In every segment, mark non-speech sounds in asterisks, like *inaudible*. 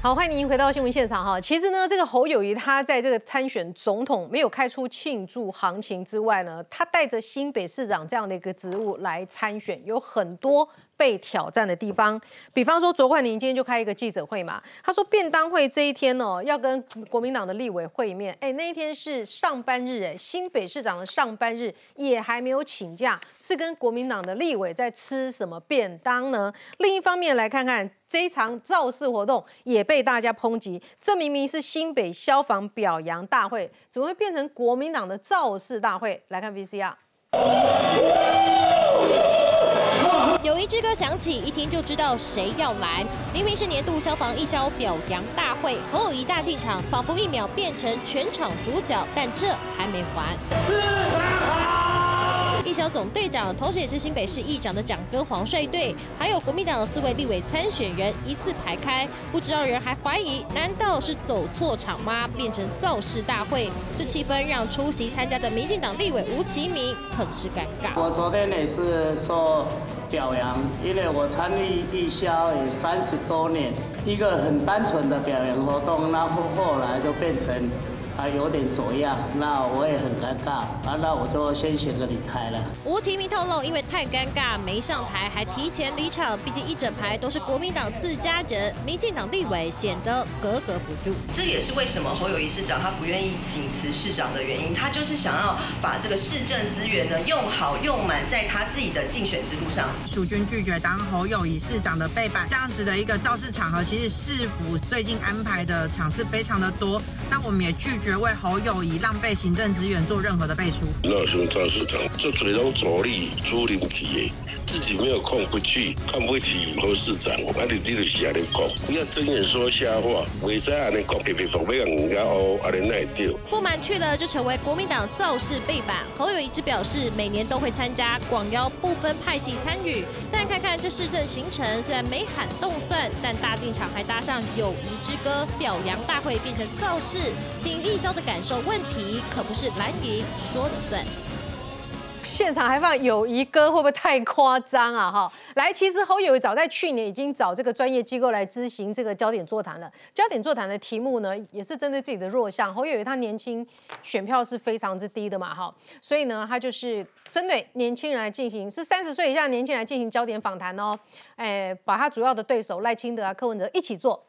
好，欢迎您回到新闻现场哈。其实呢，这个侯友谊他在这个参选总统没有开出庆祝行情之外呢，他带着新北市长这样的一个职务来参选，有很多被挑战的地方。比方说，卓冠宁今天就开一个记者会嘛，他说便当会这一天哦，要跟国民党的立委会面。哎，那一天是上班日，哎，新北市长的上班日也还没有请假，是跟国民党的立委在吃什么便当呢？另一方面来看看。这一场造势活动也被大家抨击，这明明是新北消防表扬大会，怎么会变成国民党的造势大会？来看 VCR。友谊之歌响起，一听就知道谁要来。明明是年度消防一消表扬大会，侯友谊大进场，仿佛一秒变成全场主角，但这还没完。四班好义消总队长，同时也是新北市议长的蒋哥黄率队，还有国民党的四位立委参选人一字排开，不知道人还怀疑，难道是走错场吗？变成造势大会，这气氛让出席参加的民进党立委吴其明很是尴尬。我昨天也是受表扬，因为我参与义消也三十多年，一个很单纯的表扬活动，然后后来就变成。还有点走样，那我也很尴尬，啊，那我就先选择离开了。吴其明透露，因为太尴尬没上台，还提前离场。毕竟一整排都是国民党自家人，民进党立委显得格格不入。这也是为什么侯友谊市长他不愿意请辞市长的原因，他就是想要把这个市政资源呢用好用满，在他自己的竞选之路上。蜀军拒绝当侯友谊市长的背板，这样子的一个造势场合，其实市府最近安排的场次非常的多，那我们也拒绝。为侯友谊浪费行政资源做任何的背书，那什么赵市长，这嘴拢助力租赁企业，自己没有空不去，看不起侯市长，那你你就是安尼讲，你要睁眼说瞎话，为啥安尼讲？皮皮服要让人家哦，安尼奈掉。不满去了就成为国民党造势背板。侯友谊只表示，每年都会参加，广邀不分派系参与。但看看这市政行程，虽然没喊动算，但大进场还搭上友谊之歌，表扬大会变成造势，仅一。销的感受问题可不是蓝营说了算。现场还放友谊歌，会不会太夸张啊？哈，来，其实侯友谊早在去年已经找这个专业机构来执行这个焦点座谈了。焦点座谈的题目呢，也是针对自己的弱项。侯友谊他年轻，选票是非常之低的嘛，哈，所以呢，他就是针对年轻人来进行，是三十岁以下年轻人来进行焦点访谈哦。哎，把他主要的对手赖清德啊、柯文哲一起做。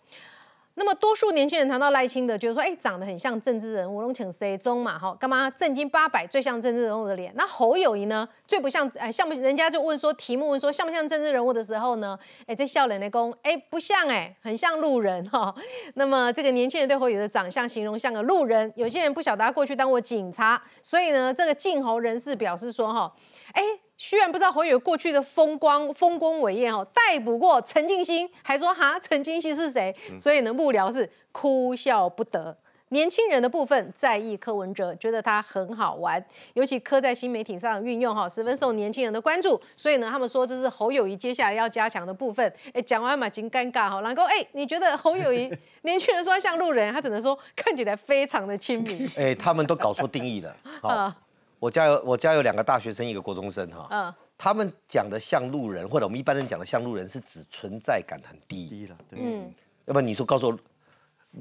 那么多数年轻人谈到赖清德，觉得说，哎，长得很像政治人物，龙请 C 中嘛，哈，干嘛正经八百最像政治人物的脸？那侯友谊呢，最不像，哎，像不？人家就问说，题目问说像不像政治人物的时候呢，哎，这笑脸的公，哎，不像，哎，很像路人哈。那么这个年轻人对侯友谊的长相形容像个路人，有些人不晓得他过去当过警察，所以呢，这个晋侯人士表示说，哈，哎。虽然不知道侯友过去的风光丰功伟业哦，逮捕过陈静心，还说哈陈静心是谁？所以呢，幕僚是哭笑不得。年轻人的部分在意柯文哲，觉得他很好玩，尤其柯在新媒体上运用哈，十分受年轻人的关注。所以呢，他们说这是侯友谊接下来要加强的部分。哎，讲完嘛，挺尴尬哈。然后哎，你觉得侯友谊 *laughs* 年轻人说像路人，他只能说看起来非常的亲民。哎，他们都搞错定义了。*laughs* 啊。我家有我家有两个大学生，一个国中生哈。嗯。他们讲的像路人，或者我们一般人讲的像路人，是指存在感很低。低了，对。嗯。要不然你说告诉我，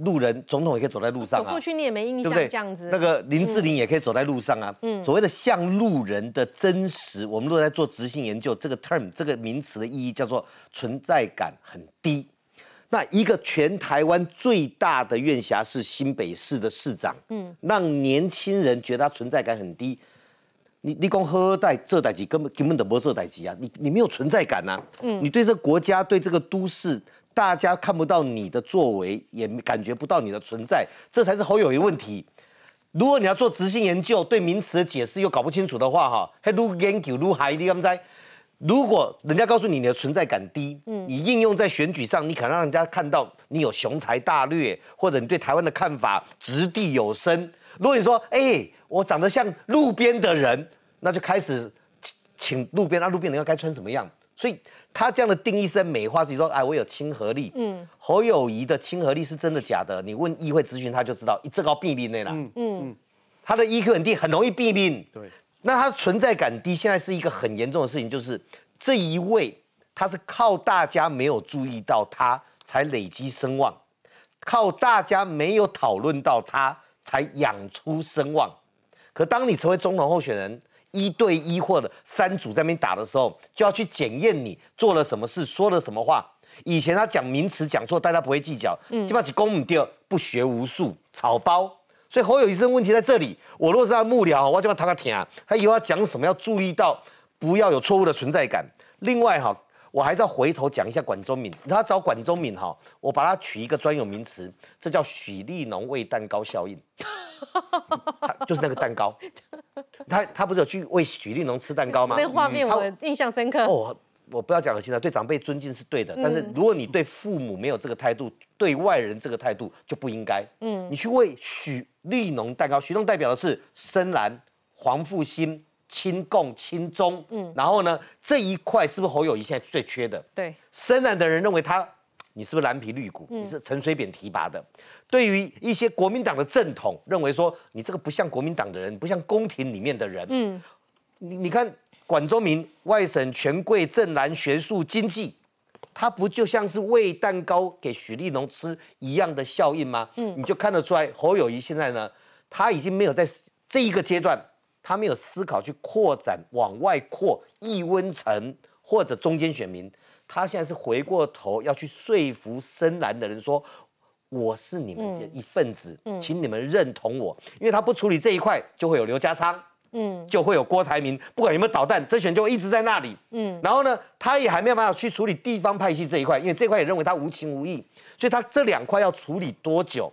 路人总统也可以走在路上啊。走过去你也没印象，这样子。那个林志玲也可以走在路上啊。嗯。所谓的像路人的真实，我们都在做执行研究，这个 term 这个名词的意义叫做存在感很低。那一个全台湾最大的院辖是新北市的市长，嗯，让年轻人觉得他存在感很低。你你讲喝代这代级根本根本都不这代级啊，你你没有存在感呐，嗯，你对这个国家对这个都市，大家看不到你的作为，也感觉不到你的存在，这才是侯友谊问题。如果你要做执行研究，对名词的解释又搞不清楚的话，哈，还如研究如海，你敢在？如果人家告诉你你的存在感低，嗯，你应用在选举上，你可能让人家看到你有雄才大略，或者你对台湾的看法掷地有声。如果你说，哎，我长得像路边的人，那就开始请路边，那路边人要该穿什么样？所以他这样的定义是美化自己，说，哎，我有亲和力。嗯，侯友谊的亲和力是真的假的？你问议会咨询他就知道，这高避兵的啦。嗯嗯，他的 EQ 很低，很容易避兵。对。那他存在感低，现在是一个很严重的事情，就是这一位他是靠大家没有注意到他才累积声望，靠大家没有讨论到他，才养出声望。可当你成为总统候选人，一对一或者三组在那边打的时候，就要去检验你做了什么事，说了什么话。以前他讲名词讲错，大家不会计较，嗯，基本上公母第二不学无术，草包。所以侯友谊这个问题在这里，我若是他幕僚，我就要他个听啊，他以后要讲什么要注意到，不要有错误的存在感。另外哈，我还是要回头讲一下管中敏，他找管中敏哈，我把它取一个专有名词，这叫许立农喂蛋糕效应，就是那个蛋糕，他他不是有去喂许立农吃蛋糕吗？那个画面我印象深刻。哦。我不要讲了，现在对长辈尊敬是对的，但是如果你对父母没有这个态度，对外人这个态度就不应该。嗯，你去为许立农蛋糕，许农代表的是深蓝、黄复兴、亲共、亲中。嗯，然后呢，这一块是不是侯友谊现在最缺的？对，深蓝的人认为他，你是不是蓝皮绿骨？你是陈水扁提拔的。对于一些国民党的正统，认为说你这个不像国民党的人，不像宫廷里面的人。嗯，你你看。管中明外省权贵正蓝学术经济，他不就像是喂蛋糕给许立农吃一样的效应吗？嗯，你就看得出来侯友谊现在呢，他已经没有在这一个阶段，他没有思考去扩展往外扩易温层或者中间选民，他现在是回过头要去说服深蓝的人说，我是你们的一份子，请你们认同我，因为他不处理这一块，就会有刘家昌。嗯，就会有郭台铭，不管有没有导弹，这选就会一直在那里。嗯，然后呢，他也还没有办法去处理地方派系这一块，因为这块也认为他无情无义，所以他这两块要处理多久？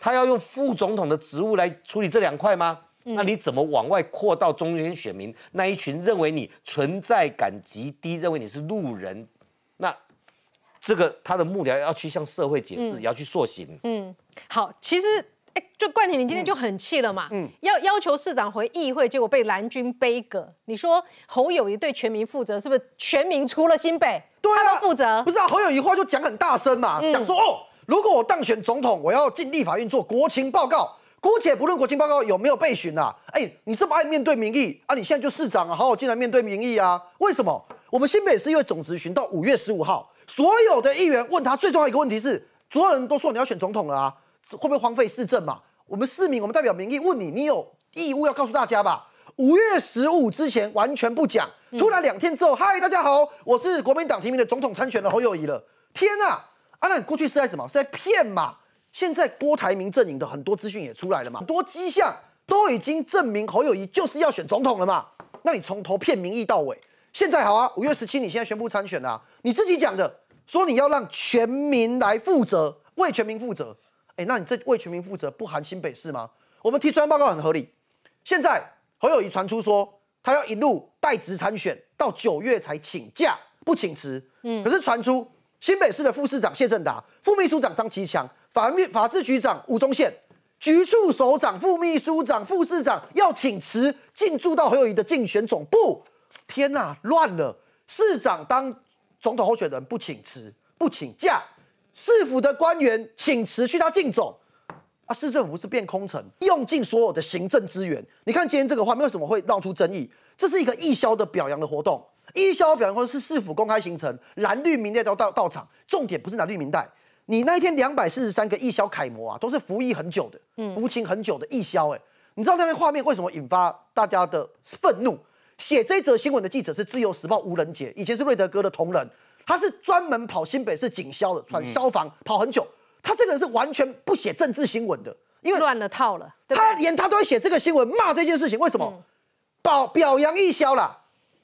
他要用副总统的职务来处理这两块吗？那你怎么往外扩到中间选民那一群认为你存在感极低，认为你是路人？那这个他的幕僚要去向社会解释，也要去塑形。嗯，好，其实。就冠廷，你今天就很气了嘛？嗯，要要求市长回议会，结果被蓝军背葛。你说侯友谊对全民负责，是不是全民除了新北，他都负责？不是啊，侯友谊话就讲很大声嘛，讲说哦，如果我当选总统，我要进立法院做国情报告。姑且不论国情报告有没有被询啊，哎，你这么爱面对民意啊，你现在就市长啊，好好进来面对民意啊？为什么？我们新北是因为总执询到五月十五号，所有的议员问他最重要一个问题是，所有人都说你要选总统了啊。会不会荒废市政嘛？我们市民，我们代表民意问你，你有义务要告诉大家吧？五月十五之前完全不讲，突然两天之后，嗨，大家好，我是国民党提名的总统参选的侯友谊了。天呐！啊，那你过去是在什么？是在骗嘛？现在郭台铭阵营的很多资讯也出来了嘛，很多迹象都已经证明侯友谊就是要选总统了嘛。那你从头骗民意到尾，现在好啊，五月十七你现在宣布参选了，你自己讲的，说你要让全民来负责，为全民负责。哎，那你这为全民负责不含新北市吗？我们提出来报告很合理。现在侯友谊传出说他要一路代职参选，到九月才请假不请辞。嗯，可是传出新北市的副市长谢正达、副秘书长张其强、法律法制局长吴宗宪、局处首长、副秘书长、副市长要请辞进驻到侯友谊的竞选总部。天哪，乱了！市长当总统候选人不请辞不请假。市府的官员请辞去他竞走，啊，市政府是变空城，用尽所有的行政资源。你看今天这个画面为什么会闹出争议？这是一个义消的表扬的活动，义消表扬活动是市府公开行程，蓝绿民代都到到场。重点不是蓝绿民代，你那一天两百四十三个义消楷模啊，都是服役很久的，服勤很久的义消。哎，你知道那边画面为什么引发大家的愤怒？写这则新闻的记者是自由时报吴仁杰，以前是瑞德哥的同仁。他是专门跑新北市警消的，传消防跑很久。他这个人是完全不写政治新闻的，因为乱了套了。他连他都会写这个新闻骂这件事情，为什么？表表扬一消啦，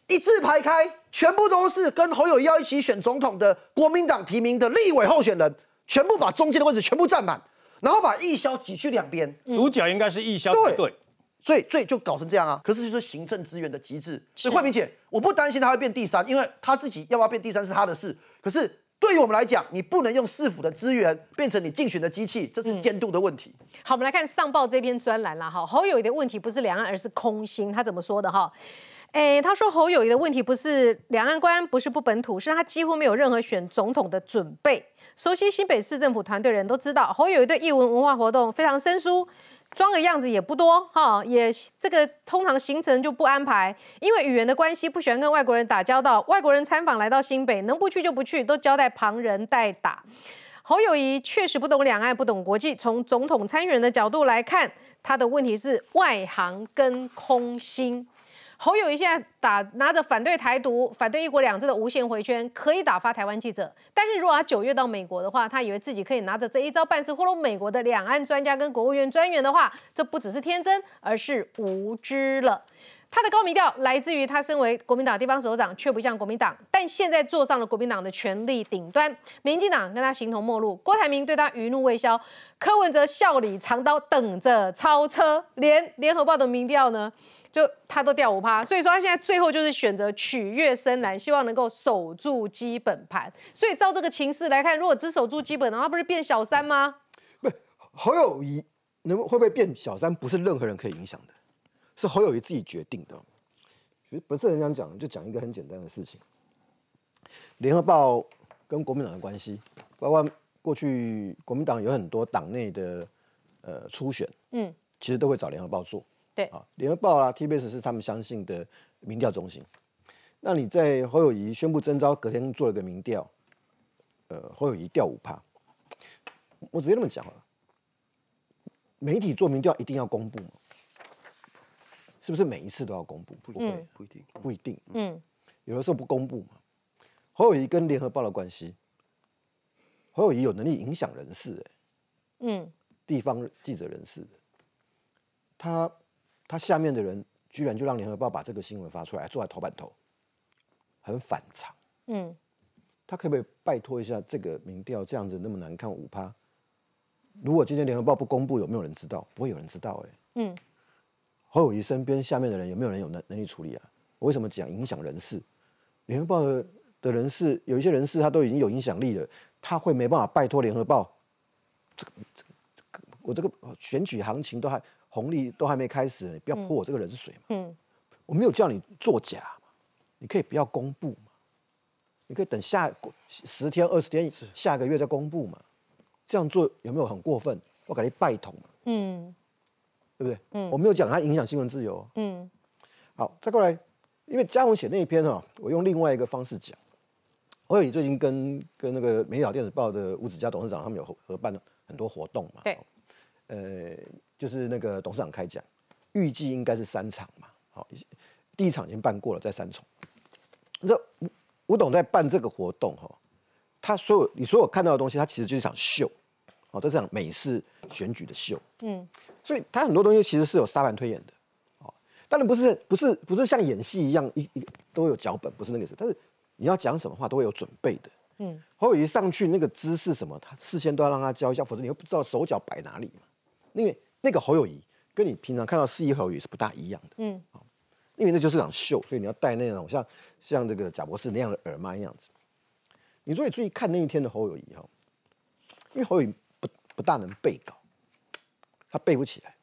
一字排开，全部都是跟侯友谊要一起选总统的国民党提名的立委候选人，全部把中间的位置全部占满，然后把义消挤去两边。主角应该是义消对。所以，所以就搞成这样啊！可是就是行政资源的极致。所以慧明姐，我不担心他会变第三，因为他自己要不要变第三是他的事。可是对于我们来讲，你不能用市府的资源变成你竞选的机器，这是监督的问题。好，我们来看上报这篇专栏啦。哈，侯友谊的问题不是两岸，而是空心。他怎么说的？哈，哎，他说侯友谊的问题不是两岸观，不是不本土，是他几乎没有任何选总统的准备。熟悉新北市政府团队人都知道，侯友谊对艺文文化活动非常生疏。装个样子也不多哈，也这个通常行程就不安排，因为语言的关系，不喜欢跟外国人打交道。外国人参访来到新北，能不去就不去，都交代旁人代打。侯友谊确实不懂两岸，不懂国际。从总统参选人的角度来看，他的问题是外行跟空心。侯友谊现在打拿着反对台独、反对一国两制的无限回圈，可以打发台湾记者。但是如果他九月到美国的话，他以为自己可以拿着这一招办事糊弄美国的两岸专家跟国务院专员的话，这不只是天真，而是无知了。他的高民调来自于他身为国民党地方首长，却不像国民党，但现在坐上了国民党的权力顶端。民进党跟他形同陌路，郭台铭对他余怒未消，柯文哲笑里藏刀，等着超车。连联合报的民调呢？就他都掉五趴，所以说他现在最后就是选择取悦深蓝，希望能够守住基本盘。所以照这个情势来看，如果只守住基本，他不是变小三吗？不，侯友谊能会不会变小三，不是任何人可以影响的，是侯友谊自己决定的。其实不是人想讲，就讲一个很简单的事情：联合报跟国民党的关系，包括过去国民党有很多党内的呃初选，嗯，其实都会找联合报做。对啊，联合报啊，TBS 是他们相信的民调中心。那你在侯友谊宣布征召，隔天做了个民调，呃，侯友谊掉五趴。我直接那么讲了，媒体做民调一定要公布吗？是不是每一次都要公布？不会，不一定，不一定。嗯，有的时候不公布嘛。侯友谊跟联合报的关系，侯友谊有能力影响人事，哎，嗯，地方记者人士，他。他下面的人居然就让联合报把这个新闻发出来，坐在头版头，很反常。嗯，他可不可以拜托一下这个民调这样子那么难看五趴？如果今天联合报不公布，有没有人知道？不会有人知道。哎，嗯，侯友谊身边下面的人有没有人有能能力处理啊？我为什么讲影响人事？联合报的的人事有一些人事他都已经有影响力了，他会没办法拜托联合报？这个这个这个，我这个选举行情都还。红利都还没开始，你不要泼我这个冷水嘛。嗯，我没有叫你作假嘛，你可以不要公布嘛，你可以等下十天、二十天，下个月再公布嘛。这样做有没有很过分？我给你拜托嘛。嗯，对不对？嗯，我没有讲它影响新闻自由。嗯，好，再过来，因为嘉宏写那一篇哦，我用另外一个方式讲。我有最近跟跟那个《美岛电子报》的吴子嘉董事长他们有合合办很多活动嘛。对，呃。就是那个董事长开讲，预计应该是三场嘛。好，第一场已经办过了，在三重。你知道吴吴董在办这个活动哈，他所有你所有看到的东西，他其实就是一场秀。哦，这是场美式选举的秀。嗯，所以他很多东西其实是有沙盘推演的。哦，当然不是不是不是像演戏一样一一都有脚本，不是那个事。但是你要讲什么话都会有准备的。嗯，侯友谊上去那个姿势什么，他事先都要让他教一下，否则你又不知道手脚摆哪里嘛。因为那个侯友谊跟你平常看到四一侯友谊是不大一样的，嗯，因为那就是场秀，所以你要戴那种像像这个贾博士那样的耳麦样子。你所以注意看那一天的侯友谊哈，因为侯友谊不不大能背稿，他背不起来，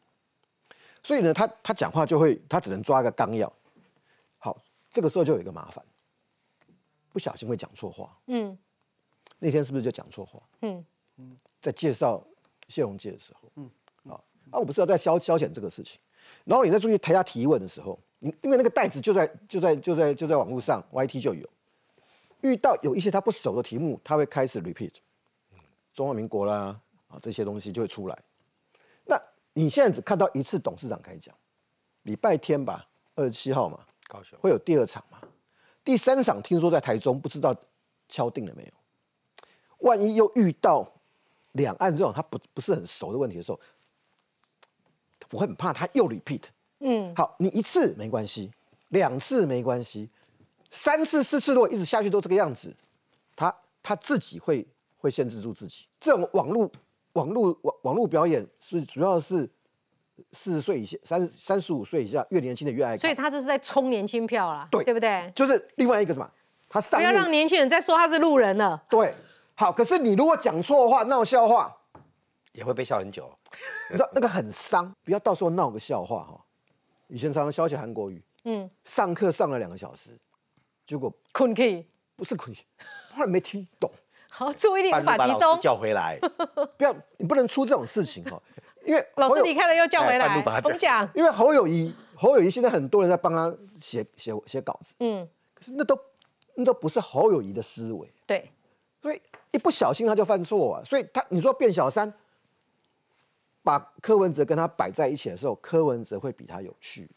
所以呢，他他讲话就会他只能抓一个纲要。好，这个时候就有一个麻烦，不小心会讲错话。嗯，那天是不是就讲错话？嗯嗯，在介绍谢荣介的时候，嗯。啊，我不是要在消消遣这个事情，然后你在注意台下提问的时候，你因为那个袋子就在就在就在就在网络上，YT 就有，遇到有一些他不熟的题目，他会开始 repeat，中华民国啦啊这些东西就会出来。那你现在只看到一次董事长开讲，礼拜天吧，二十七号嘛，高雄会有第二场嘛，第三场听说在台中，不知道敲定了没有？万一又遇到两岸这种他不不是很熟的问题的时候。我会很怕他又 repeat，嗯，好，你一次没关系，两次没关系，三次四次如果一直下去都这个样子，他他自己会会限制住自己。这种网络网络网网络表演是主要是四十岁以下，三三十五岁以下越年轻的越爱看，所以他这是在冲年轻票啦，对对不对？就是另外一个什么，他不要让年轻人再说他是路人了。对，好，可是你如果讲错话闹笑话。也会被笑很久，*laughs* 你知道那个很伤，不要到时候闹个笑话哈。以前常常消遣韩国语，嗯，上课上了两个小时，结果困去，不是困，后来没听懂，好注意力无法集中，叫回来，*laughs* 不要，你不能出这种事情哈，因为 *laughs* 老师你看了又叫回来，重讲，因为侯友谊，侯友谊现在很多人在帮他写写写稿子，嗯，可是那都那都不是侯友谊的思维，对，所以一不小心他就犯错啊。所以他你说变小三，把柯文哲跟他摆在一起的时候，柯文哲会比他有趣。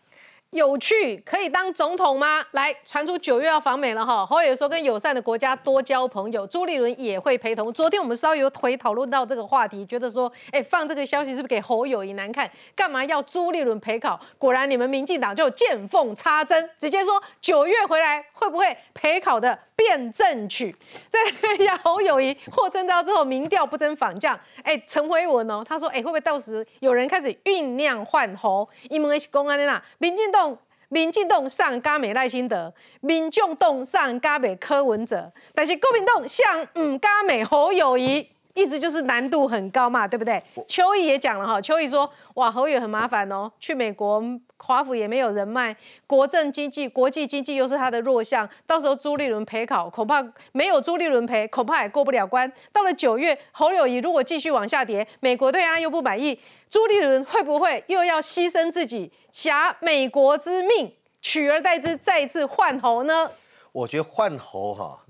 有趣，可以当总统吗？来，传出九月要访美了哈。侯友说跟友善的国家多交朋友，朱立伦也会陪同。昨天我们稍微有回讨论到这个话题，觉得说，哎，放这个消息是不是给侯友谊难看？干嘛要朱立伦陪考？果然你们民进党就见缝插针，直接说九月回来会不会陪考的辩证曲？再看一下侯友谊获征召之后，民调不增反降。哎，陈辉文哦，他说，哎，会不会到时有人开始酝酿换侯？因为是公安的啦，民进党。民进党上加美赖清德，民众党上加美柯文哲，但是国民党向唔加美侯友谊，意思就是难度很高嘛，对不对？邱毅也讲了哈，邱毅说，哇，侯友很麻烦哦，去美国华府也没有人脉，国政经济、国际经济又是他的弱项，到时候朱立伦陪考，恐怕没有朱立伦陪，恐怕也过不了关。到了九月，侯友谊如果继续往下跌，美国对他又不满意，朱立伦会不会又要牺牲自己？挟美国之命，取而代之，再一次换侯呢？我觉得换侯哈，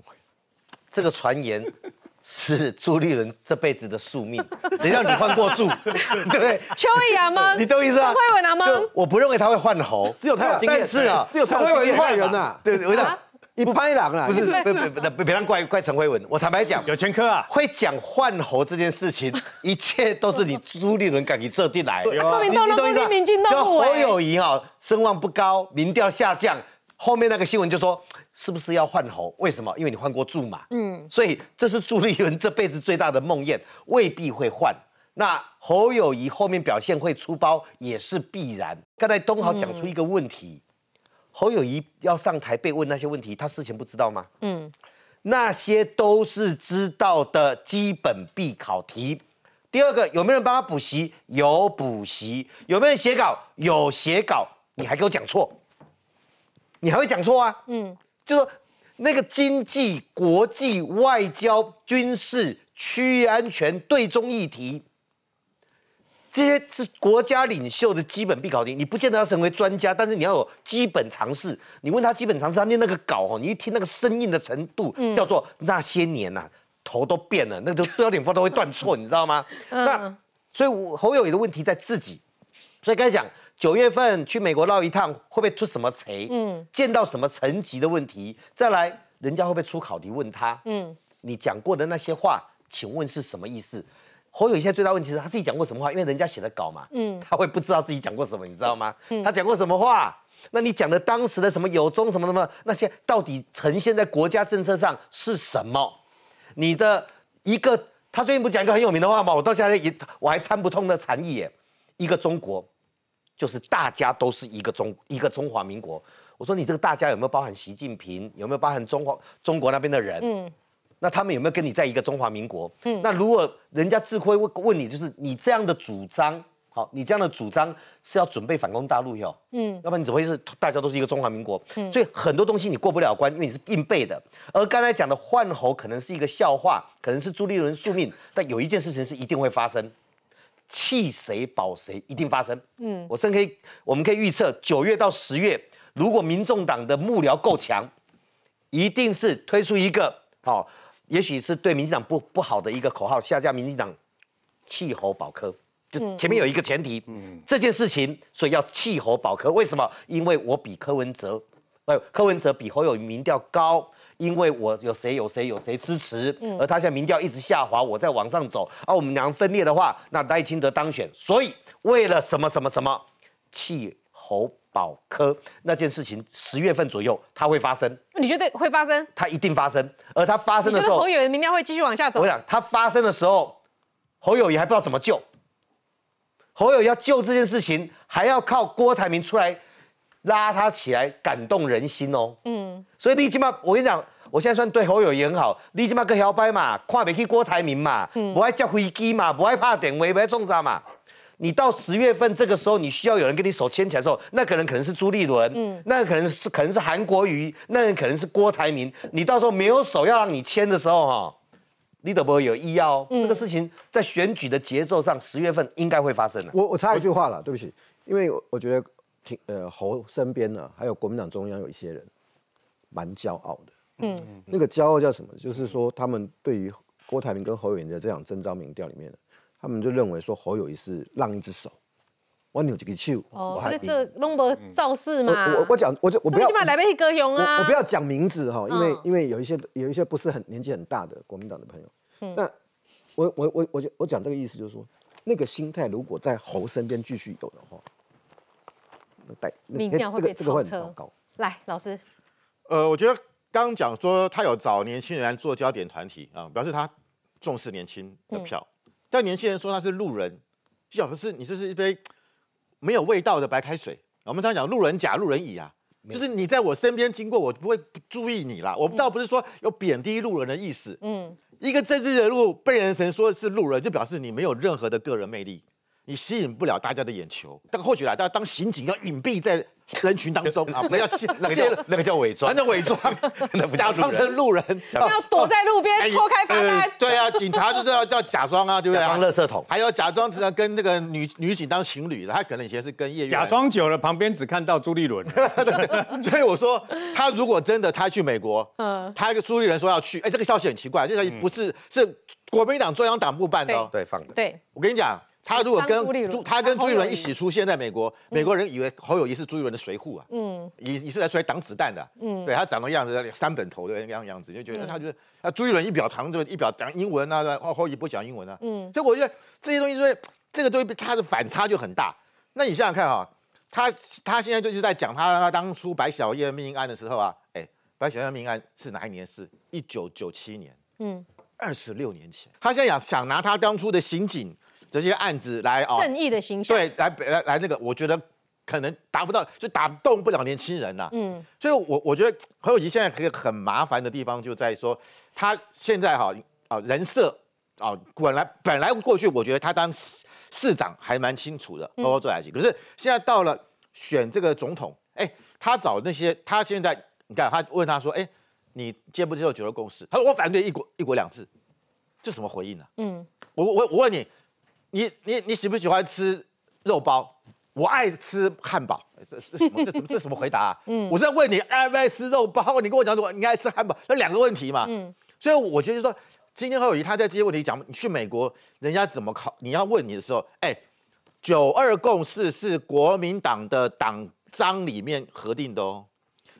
这个传言是朱立伦这辈子的宿命。谁让你换过柱，*laughs* 对不对？邱毅啊吗？你懂意思吗？会文啊吗？我不认为他会换侯，只有他有经验。但是啊，只有他会换人呐。对，我讲。你不拍狼啊？不是，别别别别让怪怪陈慧文。我坦白讲，有前科啊。会讲换猴这件事情，一切都是你朱立伦赶紧设定来。国民党都是民进党就侯友谊哈，声望不高，民调下降。后面那个新闻就说，是不是要换猴？为什么？因为你换过驻马。嗯。所以这是朱立伦这辈子最大的梦魇，未必会换。那侯友谊后面表现会出包，也是必然。刚才东豪讲出一个问题。侯友谊要上台被问那些问题，他事前不知道吗？嗯，那些都是知道的基本必考题。第二个，有没有人帮他补习？有补习。有没有人写稿？有写稿。你还给我讲错？你还会讲错啊？嗯，就说那个经济、国际、外交、军事、区域安全、对中议题。这些是国家领袖的基本必考题，你不见得要成为专家，但是你要有基本常识。你问他基本常识，他念那个稿哦，你一听那个生硬的程度，叫做那些年呐，头都变了，那个标点符号都会断错，你知道吗？那所以侯友谊的问题在自己，所以刚才讲九月份去美国绕一趟，会不会出什么贼？嗯，见到什么层级的问题？再来，人家会不会出考题问他？嗯，你讲过的那些话，请问是什么意思？侯友现在最大问题是他自己讲过什么话，因为人家写的稿嘛，嗯，他会不知道自己讲过什么，你知道吗？他讲过什么话？那你讲的当时的什么有中什么什么那些，到底呈现在国家政策上是什么？你的一个，他最近不讲一个很有名的话吗？我到现在也我还参不通的禅意耶。一个中国，就是大家都是一个中一个中华民国。我说你这个大家有没有包含习近平？有没有包含中华中国那边的人？嗯。那他们有没有跟你在一个中华民国？嗯，那如果人家智慧问问你，就是你这样的主张，好，你这样的主张是要准备反攻大陆哟？嗯，要不然你怎么会是大家都是一个中华民国？嗯，所以很多东西你过不了关，因为你是硬背的。而刚才讲的换猴可能是一个笑话，可能是朱立伦宿命，但有一件事情是一定会发生，弃谁保谁一定发生。嗯，我甚至可以，我们可以预测九月到十月，如果民众党的幕僚够强，一定是推出一个好。也许是对民进党不不好的一个口号，下架民进党，弃侯保科，就前面有一个前提，这件事情，所以要弃侯保科。为什么？因为我比柯文哲，呃，柯文哲比侯友民调高，因为我有谁有谁有谁支持，而他现在民调一直下滑，我在往上走，而我们两个分裂的话，那赖清德当选，所以为了什么什么什么，弃侯。保科那件事情，十月份左右它会发生。你觉得会发生？它一定发生。而它发生的时候，侯友谊明天会继续往下走。我想，它发生的时候，侯友谊还不知道怎么救。侯友要救这件事情，还要靠郭台铭出来拉他起来，感动人心哦。嗯。所以你起码，我跟你讲，我现在算对侯友谊很好。你起码跟摇摆嘛，看不起郭台铭嘛，不爱叫飞机嘛，不爱怕电话，不爱撞啥嘛。你到十月份这个时候，你需要有人跟你手牵起来的时候，那可能可能是朱立伦，嗯，那可能是可能是韩国瑜，那可能是郭台铭。你到时候没有手要让你牵的时候，哈，你都不会有意要。这个事情在选举的节奏上，十月份应该会发生的。我我插一句话了，对不起，因为我觉得挺呃侯身边呢，还有国民党中央有一些人蛮骄傲的，嗯，那个骄傲叫什么？就是说他们对于郭台铭跟侯友宜的这场征召民调里面，他们就认为说侯友宜是让一只手，我扭几个手，哦我，还赢。这弄不造势我嘛？我我讲，我就我不要来被歌咏我啊？我不要讲名字哈，因为、嗯因为有一些有一些不是很年纪很大的国民党的朋友，嗯那我我我我就我讲这个意思就是说，那个心态如果在侯身边继续有的话，那带那民调会被这个这个会超车很糟糕。来，老师，呃，我觉得刚刚讲说他有找年轻人来做焦点团体啊，表示他重视年轻的票。但年轻人说他是路人，就表示你这是一杯没有味道的白开水。我们常常讲路人甲、路人乙啊，就是你在我身边经过，我不会不注意你啦。我倒不是说有贬低路人的意思。嗯，一个政治人物被人神说是路人，就表示你没有任何的个人魅力，你吸引不了大家的眼球。但或许啦，大家当刑警要隐蔽在人群当中 *laughs* 啊，不要泄那个叫那个叫伪装反，正伪装，*laughs* 那不叫假装路人成路人，*laughs* 要躲在路边哎偷开罚单呃。对啊，警察就是要要假装啊，对不对？假装垃圾桶还有假装只能跟那个女女警当情侣的，他可能以前是跟叶玉假装久了，旁边只看到朱立伦。所以我说，他如果真的他去美国，嗯嗯，他一个苏立伦说要去，哎，这个消息很奇怪，这个消息不是是国民党中央党部办的哦。对放的。对，我跟你讲，他如果跟朱他跟朱立侯友宜伦一起出现在美国，美国人以为侯友谊是朱一伦的随扈啊，嗯。你你是来出来挡子弹的，嗯。对他长得样子三本头的那样样子，就觉得他就是啊朱一伦一表堂就一表讲英文啊，后后一不讲英文啊，嗯。所以我觉得这些东西，所以这个东西它的反差就很大。那你想想看啊，他他现在就是在讲他他当初白小燕命案的时候啊，哎，白小燕命案是哪一年？是一九九七年。嗯，二十六年前，他现在想想拿他当初的刑警这些案子来啊，正义的形象。对，来来来那个，我觉得可能达不到，就打动不了年轻人呐、嗯。所以我我觉得何友谊现在可以很麻烦的地方就在于说，他现在哈啊人设啊本来本来过去我觉得他当市市长还蛮清楚的，包括做下去，可是现在到了选这个总统，哎，他找那些他现在你看他问他说，哎，你接不接受九二共识？他说我反对一国一国两制，这什么回应呢、嗯，我我我问你，你你你喜不喜欢吃肉包？我爱吃汉堡，哎这这什么这怎么这什么回答、啊？*laughs* 嗯，我是在问你爱不爱吃肉包，你跟我讲说你爱吃汉堡，那两个问题嘛。嗯，所以我觉得说，今天侯友谊他在这些问题讲，你去美国，人家怎么考？你要问你的时候，哎，九二共识是国民党的党章里面核定的哦。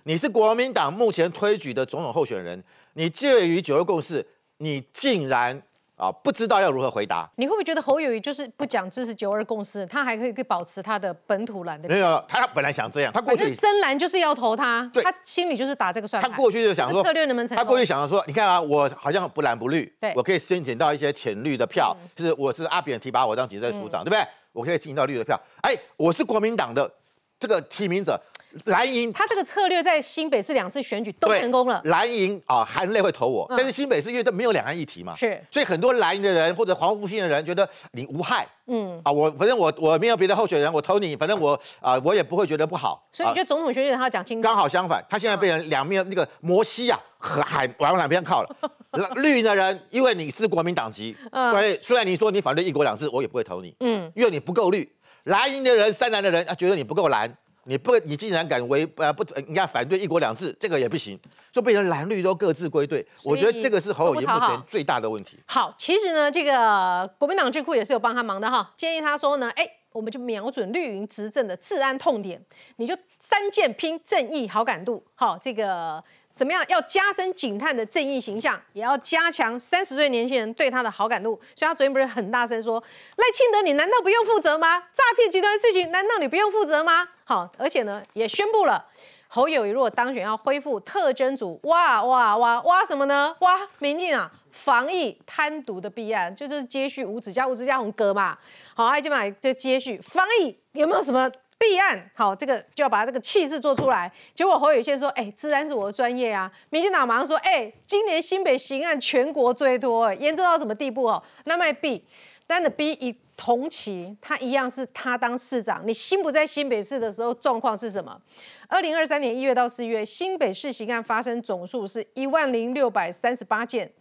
你是国民党目前推举的总统候选人，你介于九二共识，你竟然啊不知道要如何回答。你会不会觉得侯友谊就是不讲支持九二共识，他还可以保持他的本土蓝的？没有，他本来想这样，他过去深蓝就是要投他，对他心里就是打这个算盘。他过去就想说策略能不能成他？过去想着说，你看啊，我好像不蓝不绿，对嗯我可以申请到一些浅绿的票，就是我是阿扁提拔我当警政署长，对不对？我可以申请到绿的票。哎，我是国民党的这个提名者，蓝营他这个策略在新北市两次选举都成功了。蓝营啊，含泪会投我，嗯但是新北市因为都没有两岸议题嘛，是所以很多蓝营的人或者黄复兴的人觉得你无害嗯，啊，我反正我我没有别的候选人，我投你，反正我啊我也不会觉得不好。啊所以你觉得总统选举他要讲清楚？刚好相反，他现在被人两面那个摩西啊，*laughs* 和海往两边靠了。*laughs* 绿的人，因为你是国民党籍，嗯所以虽然你说你反对一国两制，我也不会投你，嗯，因为你不够绿。蓝营的人、三蓝的人啊，觉得你不够蓝，你不，你竟然敢违呃不，你看反对一国两制，这个也不行，就变成蓝绿都各自归队。我觉得这个是侯友谊都不讨好目前最大的问题。好，其实呢，这个国民党智库也是有帮他忙的哈，建议他说呢，哎，我们就瞄准绿营执政的治安痛点，你就三件拼正义好感度，好，这个怎么样？要加深警探的正义形象，也要加强三十岁年轻人对他的好感度。所以他昨天不是很大声说，赖清德，你难道不用负责吗？诈骗集团的事情，难道你不用负责吗？好，而且呢，也宣布了。侯友谊如果当选，要恢复特侦组，哇哇哇哇什么呢？哇，民进啊，防疫贪渎的弊案，就是接续吴子嘉、吴子嘉红哥嘛。好，艾金买这接续防疫有没有什么弊案？好，这个就要把这个气势做出来。结果侯友谊说，哎、治安是我的专业啊。民进党马上说，哎、今年新北刑案全国最多、哎，严重到什么地步哦？那卖 B，但的 B 一同期，他一样是他当市长，你心不在新北市的时候，状况是什么？二零二三年一月到四月，新北市刑案发生总数是一万零六百三十八件，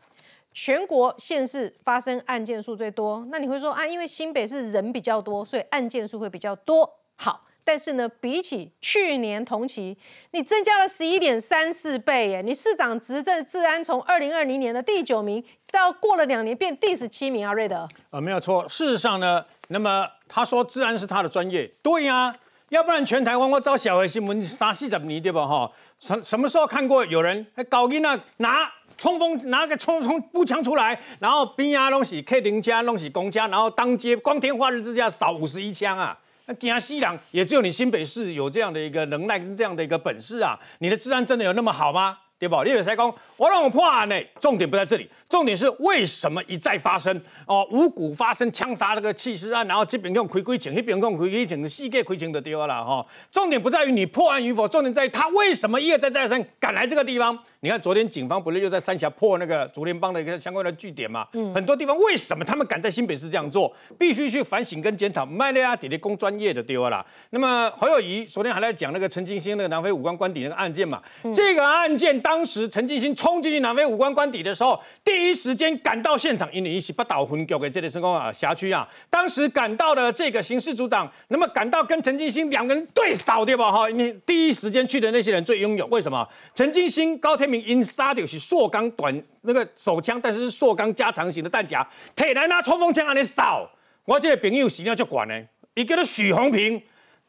全国县市发生案件数最多。那你会说啊，因为新北市人比较多，所以案件数会比较多。好，但是呢，比起去年同期，你增加了十一点三四倍耶！你市长执政治安从二零二零年的第九名，到过了两年变第十七名啊，瑞德。呃，没有错。事实上呢，那么他说治安是他的专业，对呀，要不然全台湾我找小黑新闻三四十年对吧？哈，什什么时候看过有人还搞囡仔拿冲锋拿个冲冲步枪出来，然后边啊东西 K 零枪东西公家，然后当街光天化日之下扫五十一枪啊！那惊西人也只有你新北市有这样的一个能耐跟这样的一个本事啊！你的治安真的有那么好吗？对不？立委才讲，我让我破案呢，重点不在这里，重点是为什么一再发生哦？五股发生枪杀这个弃尸案，然后这边用亏亏钱，那边用亏亏钱，世界亏钱的丢了哈。重点不在于你破案与否，重点在于他为什么一而再再三赶来这个地方。你看昨天警方不是又在三峡破那个竹联帮的一个相关的据点嘛？嗯，很多地方为什么他们敢在新北市这样做？必须去反省跟检讨。麦利亚底的工专业的丢了。那么侯友谊昨天还在讲那个陈金星那个南非武官官邸那个案件嘛？这个案件当当时陈金星冲进去南非武官官邸的时候，第一时间赶到现场，因为一起不倒魂交给这里成功啊辖区啊。当时赶到的这个刑事组长，那么赶到跟陈金星两个人对扫对吧？哈，你第一时间去的那些人最英勇，为什么？陈金星、高天明。因杀掉是硕钢短那个手枪，但是是硕钢加长型的弹夹，铁来拿冲锋枪按你扫。我这个朋友死了就管呢，一个许红平，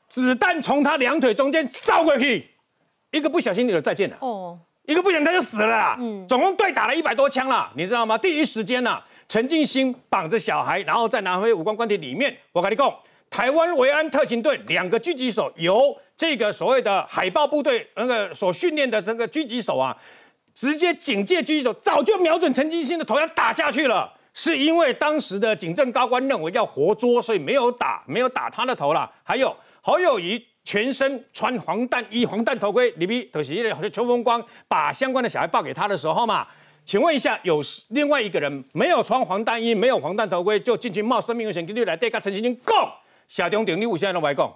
子弹从他两腿中间扫过去，一个不小心你就再见了。哦，一个不小心他就死了啦。嗯，总共对打了一百多枪啦，你知道吗？第一时间呢，陈进兴绑着小孩，然后在南非武官官邸里面，我跟你讲，台湾维安特勤队两个狙击手由这个所谓的海豹部队那个所训练的这个狙击手啊。直接警戒狙击手早就瞄准陈金星的头要打下去了，是因为当时的警政高官认为要活捉，所以没有打，没有打他的头了。还有侯友谊全身穿黄弹衣、黄弹头盔，里面都是一个邱风光把相关的小孩报给他的时候嘛？请问一下，有另外一个人没有穿黄弹衣、没有黄弹头盔就进去冒生命危险跟你来对跟陈金星讲，小中鼎你五现在都白讲。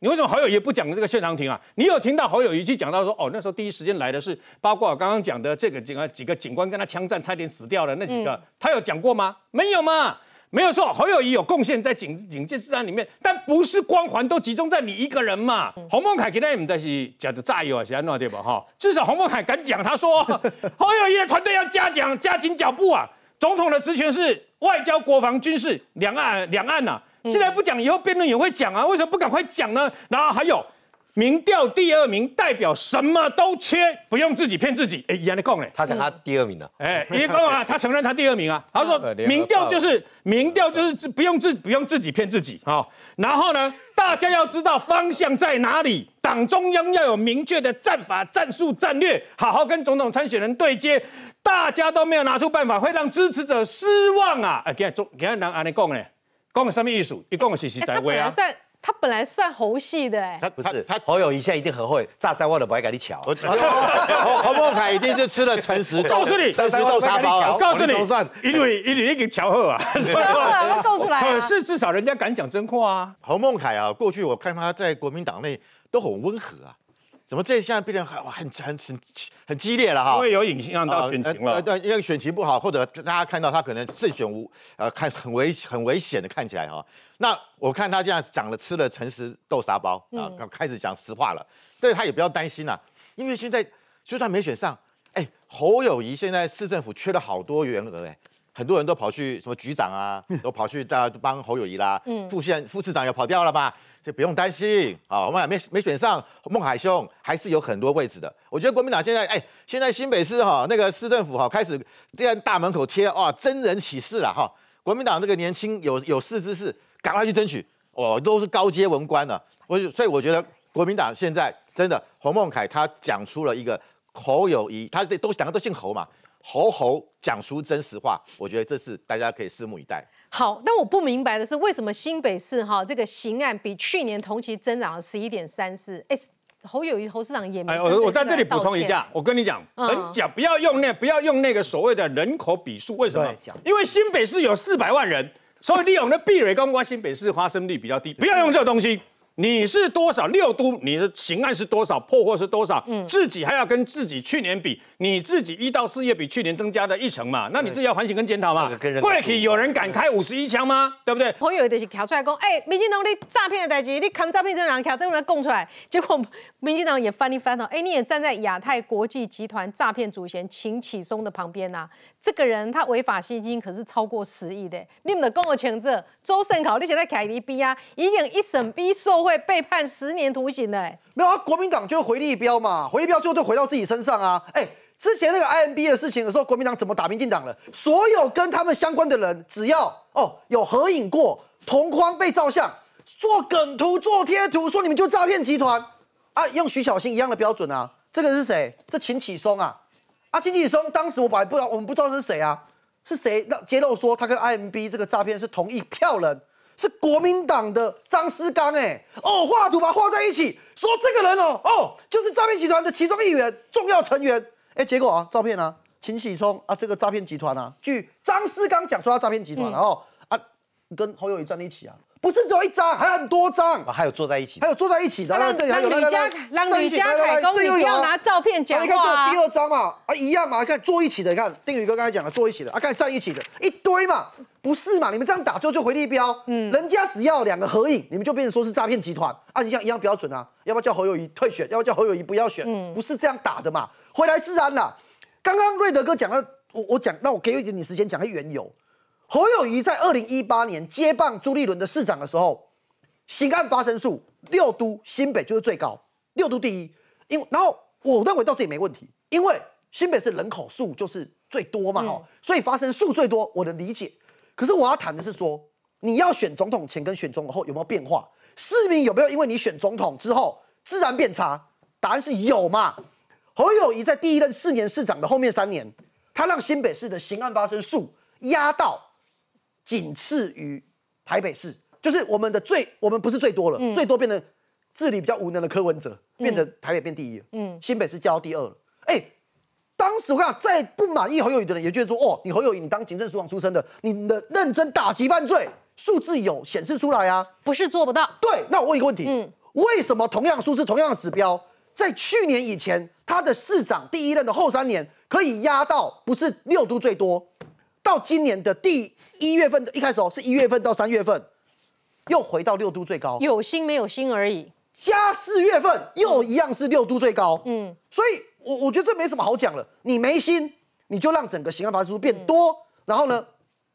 你为什么侯友谊不讲这个现场庭啊？你有听到侯友谊去讲到说，哦，那时候第一时间来的是，包括我刚刚讲的这个几个几个警官跟他枪战差点死掉的那几个，他有讲过吗？没有嘛，没有错侯友谊有贡献在警警戒治安里面，但不是光环都集中在你一个人嘛。洪孟凯今天也不是讲的炸油啊，是安那对吧？哈，至少洪孟凯敢讲，他说侯友谊的团队要加强加紧脚步啊。总统的职权是外交、国防、军事、两岸两岸呐。现在不讲，以后辩论也会讲啊？为什么不赶快讲呢？然后还有，民调第二名代表什么都缺，不用自己骗自己。哎，一样的讲嘞，他讲他第二名了。哎，一个啊，他承认他第二名啊。*laughs* 他说民调就是民调就是不用自不用自己骗自己啊。然后呢，大家要知道方向在哪里，党中央要有明确的战法、战术、战略，好好跟总统参选人对接。大家都没有拿出办法，会让支持者失望啊！哎，给中给人安尼讲嘞。讲个什么意思？一讲是实在话啊！他本来算猴戏的哎，他不是他侯友谊现在一定很会炸在外的不会给你抢。侯侯孟凯一定是吃了诚实，告诉你诚实豆沙包，告诉你，因为因为已经巧合啊，够出来。可是至少人家敢讲真话啊。侯孟凯啊，过去我看他在国民党内都很温和啊。怎么这现在变得很很很很很激烈了哈？因为有影响到选情了。对，因为选情不好，或者大家看到他可能胜选无呃，看很危很危险的看起来哈。那我看他这样讲了，吃了诚实豆沙包啊，开始讲实话了。但他也不要担心呐，因为现在就算没选上，哎，侯友谊现在市政府缺了好多员额哎，很多人都跑去什么局长啊，都跑去大家帮侯友谊啦，副县副市长也跑掉了吧？就不用担心啊，我们没没选上，孟海兄还是有很多位置的。我觉得国民党现在，哎，现在新北市哈那个市政府哈开始这样大门口贴哇真人启事了哈。国民党这个年轻有有识之士，赶快去争取哦，都是高阶文官了。我所以我觉得国民党现在真的洪孟凯他讲出了一个侯友谊，他这都两个都姓侯嘛。侯侯讲出真实话，我觉得这次大家可以拭目以待。好，但我不明白的是，为什么新北市哈这个刑案比去年同期增长了十一点三四？哎，侯友谊侯市长也没。哎，我我在这里补充一下，我跟你讲，很讲不要用那不要用那个所谓的人口比数，为什么？因为新北市有四百万人，所以利用那避雷公关新北市发生率比较低，不要用这个东西。你是多少六都，你的刑案是多少，破获是多少，自己还要跟自己去年比，你自己一到四月比去年增加了一成嘛，那你自己要反省跟检讨嘛。过去有人敢开五十一枪吗？对不对？朋友就是跳出来讲，哎，民进党你诈骗的代志，你看诈骗这人跳这个人供出来，*laughs* 结果民进党也翻一翻哦，哎，你也站在亚太国际集团诈骗主嫌秦启松的旁边呐，这个人他违法吸金可是超过十亿的，你们的跟我前者周盛考，你现在凯迪逼啊，已经一审逼受。会被判十年徒刑的，没有啊，国民党就回力标嘛，回力标最后就回到自己身上啊，哎，之前那个 I M B 的事情的时候，国民党怎么打民进党了？所有跟他们相关的人，只要哦有合影过，同框被照相，做梗图、做贴图，说你们就诈骗集团。啊，用徐小新一样的标准啊，这个是谁？这秦启松啊，啊，秦启松当时我本来不知道，我们不知道是谁啊，是谁？让揭露说他跟 I M B 这个诈骗是同一票人？是国民党的张思刚哎哦，画图把它画在一起，说这个人哦哦，就是诈骗集团的其中一员，重要成员哎，结果啊，照片啊，秦喜聪啊，这个诈骗集团啊，据张思刚讲说他诈骗集团，然后啊，跟侯友谊站在一起啊。不是只有一张，还有很多张，还有坐在一起，还有坐在一起的。让吕家，让李家凯公，你不要拿照片讲话。你看这第二张嘛，啊一样嘛，你看坐一起的，你看丁宇哥刚才讲的坐一起的，啊看站一起的，一堆嘛，不是嘛？你们这样打就就回立标，嗯，人家只要两个合影，你们就变成说是诈骗集团啊，你像一样标准啊，要不要叫侯友谊退选？要不要叫侯友谊不要选？嗯，不是这样打的嘛，回来自然了。刚刚瑞德哥讲了，我我讲，那我给一点你时间讲个缘由。侯友谊在二零一八年接棒朱立伦的市长的时候。刑案发生数六都新北就是最高，六都第一。因然后我认为到这也没问题，因为新北是人口数就是最多嘛，哈，所以发生数最多，我能理解。可是我要谈的是说，你要选总统前跟选总统后有没有变化？市民有没有因为你选总统之后自然变差？答案是有嘛。侯友谊在第一任四年市长的后面三年，他让新北市的刑案发生数压到仅次于台北市。就是我们的最，我们不是最多了，最多变成治理比较无能的柯文哲，变成台北变第一了，嗯，新北市掉到第二了。哎，当时我跟你讲，再不满意侯友谊的人，也觉得说，哦，你侯友谊，你当行政署长出身的，你的认真打击犯罪数字有显示出来啊，不是做不到。对，那我问一个问题，嗯，为什么同样数字、同样的指标，在去年以前，他的市长第一任的后三年可以压到不是六都最多，到今年的第一月份的一开始哦，是一月份到三月份。又回到六都最高，有心没有心而已。加四月份又一样是六都最高，嗯，所以我我觉得这没什么好讲了。你没心，你就让整个刑案发生数变多，然后呢？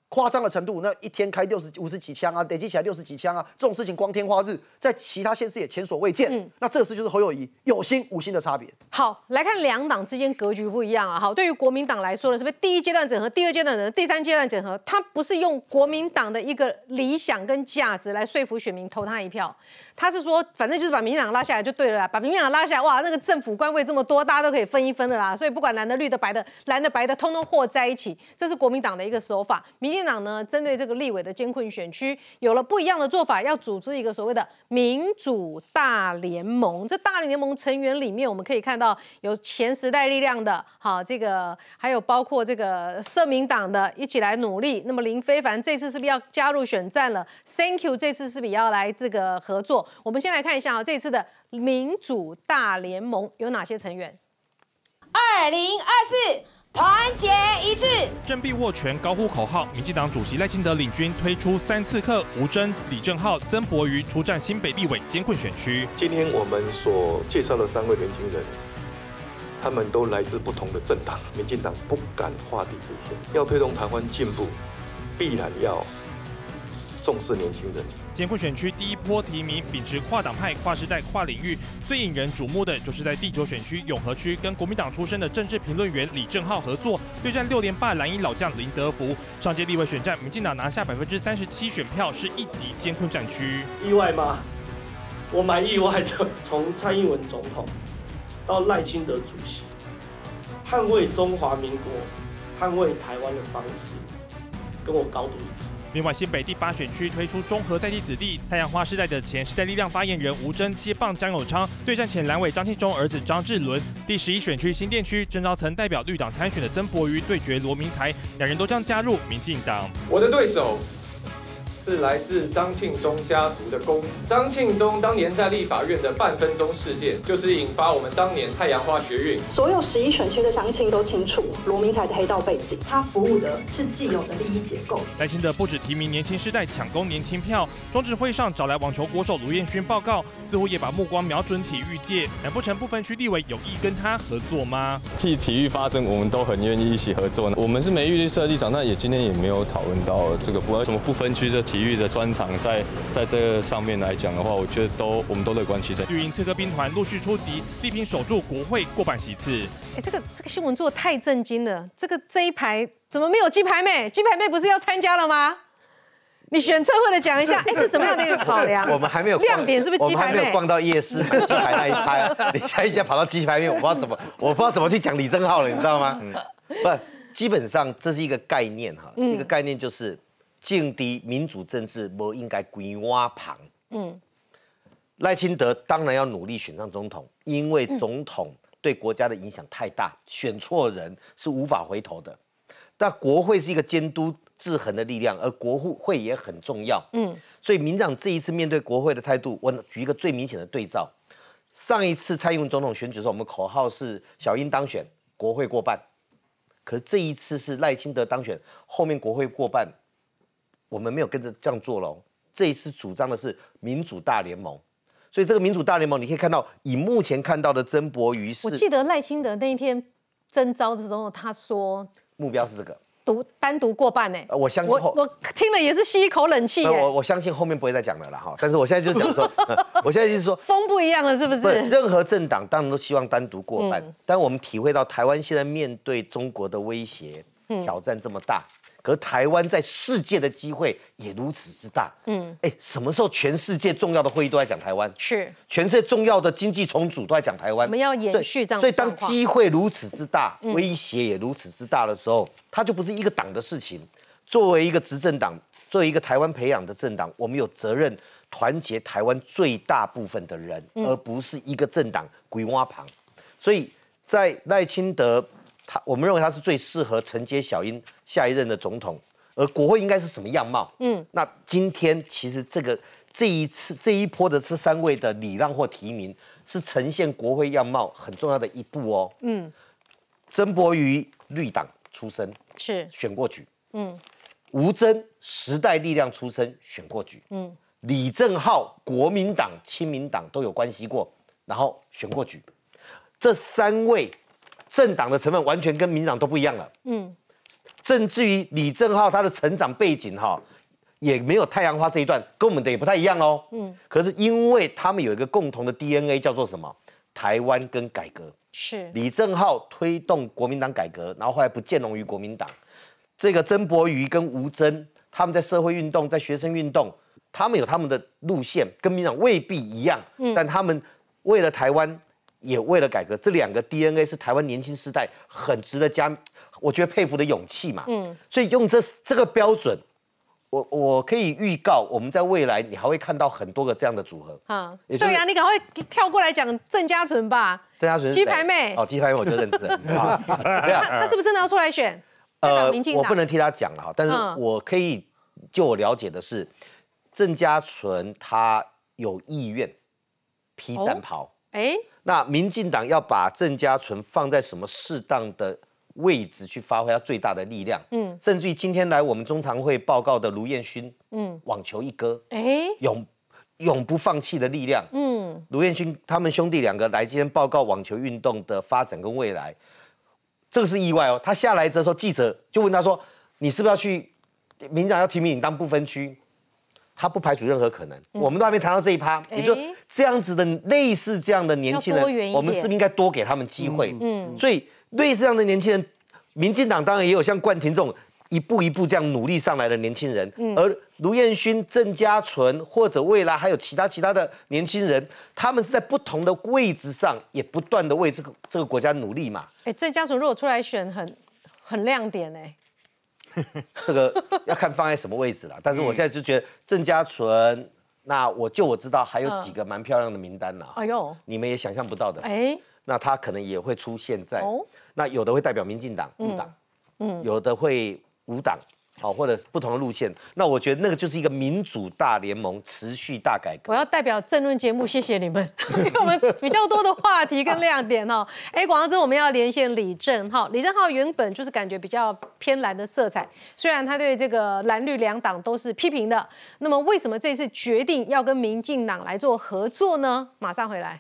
夸张的程度，那一天开六十五十几枪啊，累积起来六十几枪啊，这种事情光天化日，在其他县市也前所未见。嗯，那这个事就是侯友谊有心无心的差别。好，来看两党之间格局不一样啊。好，对于国民党来说呢，是不是第一阶段整合，第二阶段整合，第三阶段整合？他不是用国民党的一个理想跟价值来说服选民投他一票，他是说，反正就是把民进党拉下来就对了啦，把民进党拉下来，哇，那个政府官位这么多，大家都可以分一分了啦。所以不管蓝的、绿的、白的、蓝的、白的，通通和在一起，这是国民党的一个手法。民进党呢，针对这个立委的监困选区有了不一样的做法，要组织一个所谓的民主大联盟。这大联盟成员里面，我们可以看到有前时代力量的，好，这个还有包括这个社民党的，一起来努力。那么林非凡这次是不是要加入选战了？Thank you，这次是不是要来这个合作？我们先来看一下啊，这次的民主大联盟有哪些成员？二零二四。团结一致，振臂握拳，高呼口号。民进党主席赖清德领军推出三刺客，吴征、李正浩、曾博瑜出战新北立委监困选区。今天我们所介绍的三位年轻人，他们都来自不同的政党。民进党不敢画地自限，要推动台湾进步，必然要。重视年轻人。监控选区第一波提名秉持跨党派、跨时代、跨领域，最引人瞩目的就是在第九选区永和区跟国民党出身的政治评论员李正浩合作对战六连霸蓝营老将林德福。上届立委选战，民进党拿下百分之三十七选票，是一级监控战区。意外吗？我蛮意外的。从蔡英文总统到赖清德主席，捍卫中华民国、捍卫台湾的方式，跟我高度一致。另外，新北第八选区推出综合在地子弟太阳花世代的前世代力量发言人吴征接棒江友昌对战前蓝委张庆忠儿子张志伦。第十一选区新店区征召曾代表绿党参选的曾博瑜对决罗明才，两人都将加入民进党。我的对手是来自张庆忠家族的公子。张庆忠当年在立法院的半分钟事件，就是引发我们当年太阳花学运。所有十一选区的乡亲都清楚罗明才的黑道背景，他服务的是既有的利益结构。担心的不止提名年轻世代抢攻年轻票，中指会上找来网球国手卢彦勋报告，似乎也把目光瞄准体育界。难不成不分区立委有意跟他合作吗？替体育发声，我们都很愿意一起合作。我们是没预立设立场，但也今天也没有讨论到这个不什么不分区这体育的专场，在在这个上面来讲的话，我觉得都我们都乐观其成。绿营刺客兵团陆续出击，力拼守住国会过半席次。哎，这个这个新闻做的太震惊了，这个这一排怎么没有鸡排妹？鸡排妹不是要参加了吗？你选策会的讲一下，*laughs* 哎，是怎么样的一个考量？我们还没有亮点，是不是鸡排妹？我们还没有逛到夜市买鸡排那一拍，*laughs* 你下一下跑到鸡排面，我不知道怎么，我不知道怎么去讲李正浩了，你知道吗？不，基本上这是一个概念哈，一个概念就是劲敌民主政治不应该归挖旁。嗯，赖清德当然要努力选上总统，因为总统对国家的影响太大，选错人是无法回头的。但国会是一个监督。制衡的力量，而国会也很重要。嗯，所以民长这一次面对国会的态度，我举一个最明显的对照。上一次蔡英文总统选举的时候，我们口号是小英当选，国会过半。可是这一次是赖清德当选，后面国会过半，我们没有跟着这样做喽。这一次主张的是民主大联盟，所以这个民主大联盟，你可以看到，以目前看到的曾博瑜是，我记得赖清德那一天征召的时候，他说目标是这个。独单独过半呢？我相信我我听了也是吸一口冷气。我我相信后面不会再讲了啦哈。但是我现在就是讲说，*laughs* 我现在就是说风不一样了，是不是？任何政党当然都希望单独过半，但我们体会到台湾现在面对中国的威胁挑战这么大。而台湾在世界的机会也如此之大，嗯，哎，什么时候全世界重要的会议都在讲台湾？是，全世界重要的经济重组都在讲台湾。我们要延续这样。所以当机会如此之大，威胁也如此之大的时候，它就不是一个党的事情。作为一个执政党，作为一个台湾培养的政党，我们有责任团结台湾最大部分的人，而不是一个政党鬼挖旁。所以在赖清德。他，我们认为他是最适合承接小英下一任的总统，而国会应该是什么样貌？嗯，那今天其实这个这一次这一波的这三位的礼让或提名，是呈现国会样貌很重要的一步哦。嗯，曾博瑜绿党出身，是选过举。嗯，吴征时代力量出身选过举。嗯，李正浩国民党、亲民党都有关系过，然后选过举。这三位。政党的成分完全跟民党都不一样了，嗯，甚至于李正浩他的成长背景哈，也没有太阳花这一段，跟我们的也不太一样哦，嗯，可是因为他们有一个共同的 DNA 叫做什么？台湾跟改革。是。李正浩推动国民党改革，然后后来不见容于国民党。这个曾博瑜跟吴征他们在社会运动、在学生运动，他们有他们的路线，跟民党未必一样，嗯，但他们为了台湾。也为了改革，这两个 DNA 是台湾年轻时代很值得加，我觉得佩服的勇气嘛。嗯，所以用这这个标准，我我可以预告，我们在未来你还会看到很多个这样的组合。啊，对呀，你赶快跳过来讲郑家纯吧。郑家纯鸡排妹哦，鸡排妹我就认识。*laughs* 他他是不是真的要出来选？呃，我不能替他讲了哈，但是我可以就我了解的是，郑家纯他有意愿披战袍。哎。那民进党要把郑家纯放在什么适当的位置去发挥他最大的力量？嗯，甚至于今天来我们中常会报告的卢彦勋，嗯，网球一哥，哎，永永不放弃的力量，嗯，卢彦勋他们兄弟两个来今天报告网球运动的发展跟未来，这个是意外哦。他下来的时候，记者就问他说：“你是不是要去民长要提名你当不分区？”他不排除任何可能，我们都还没谈到这一趴，也就这样子的类似这样的年轻人，我们是不是应该多给他们机会？嗯，所以类似这样的年轻人，民进党当然也有像冠廷这种一步一步这样努力上来的年轻人，而卢彦勋、郑家纯或者未来还有其他其他的年轻人，他们是在不同的位置上，也不断的为这个这个国家努力嘛。哎，郑家纯如果出来选，很很亮点哎。*laughs* 这个要看放在什么位置了，但是我现在就觉得郑家纯，那我就我知道还有几个蛮漂亮的名单呢。哎呦，你们也想象不到的。哎，那他可能也会出现在，那有的会代表民进党、入党，嗯，有的会无党，好，或者不同的路线，那我觉得那个就是一个民主大联盟持续大改革。我要代表政论节目谢谢你们，*laughs* 给我们比较多的话题跟亮点哦。哎，广告之后我们要连线李正浩，李正浩原本就是感觉比较偏蓝的色彩，虽然他对这个蓝绿两党都是批评的，那么为什么这次决定要跟民进党来做合作呢？马上回来。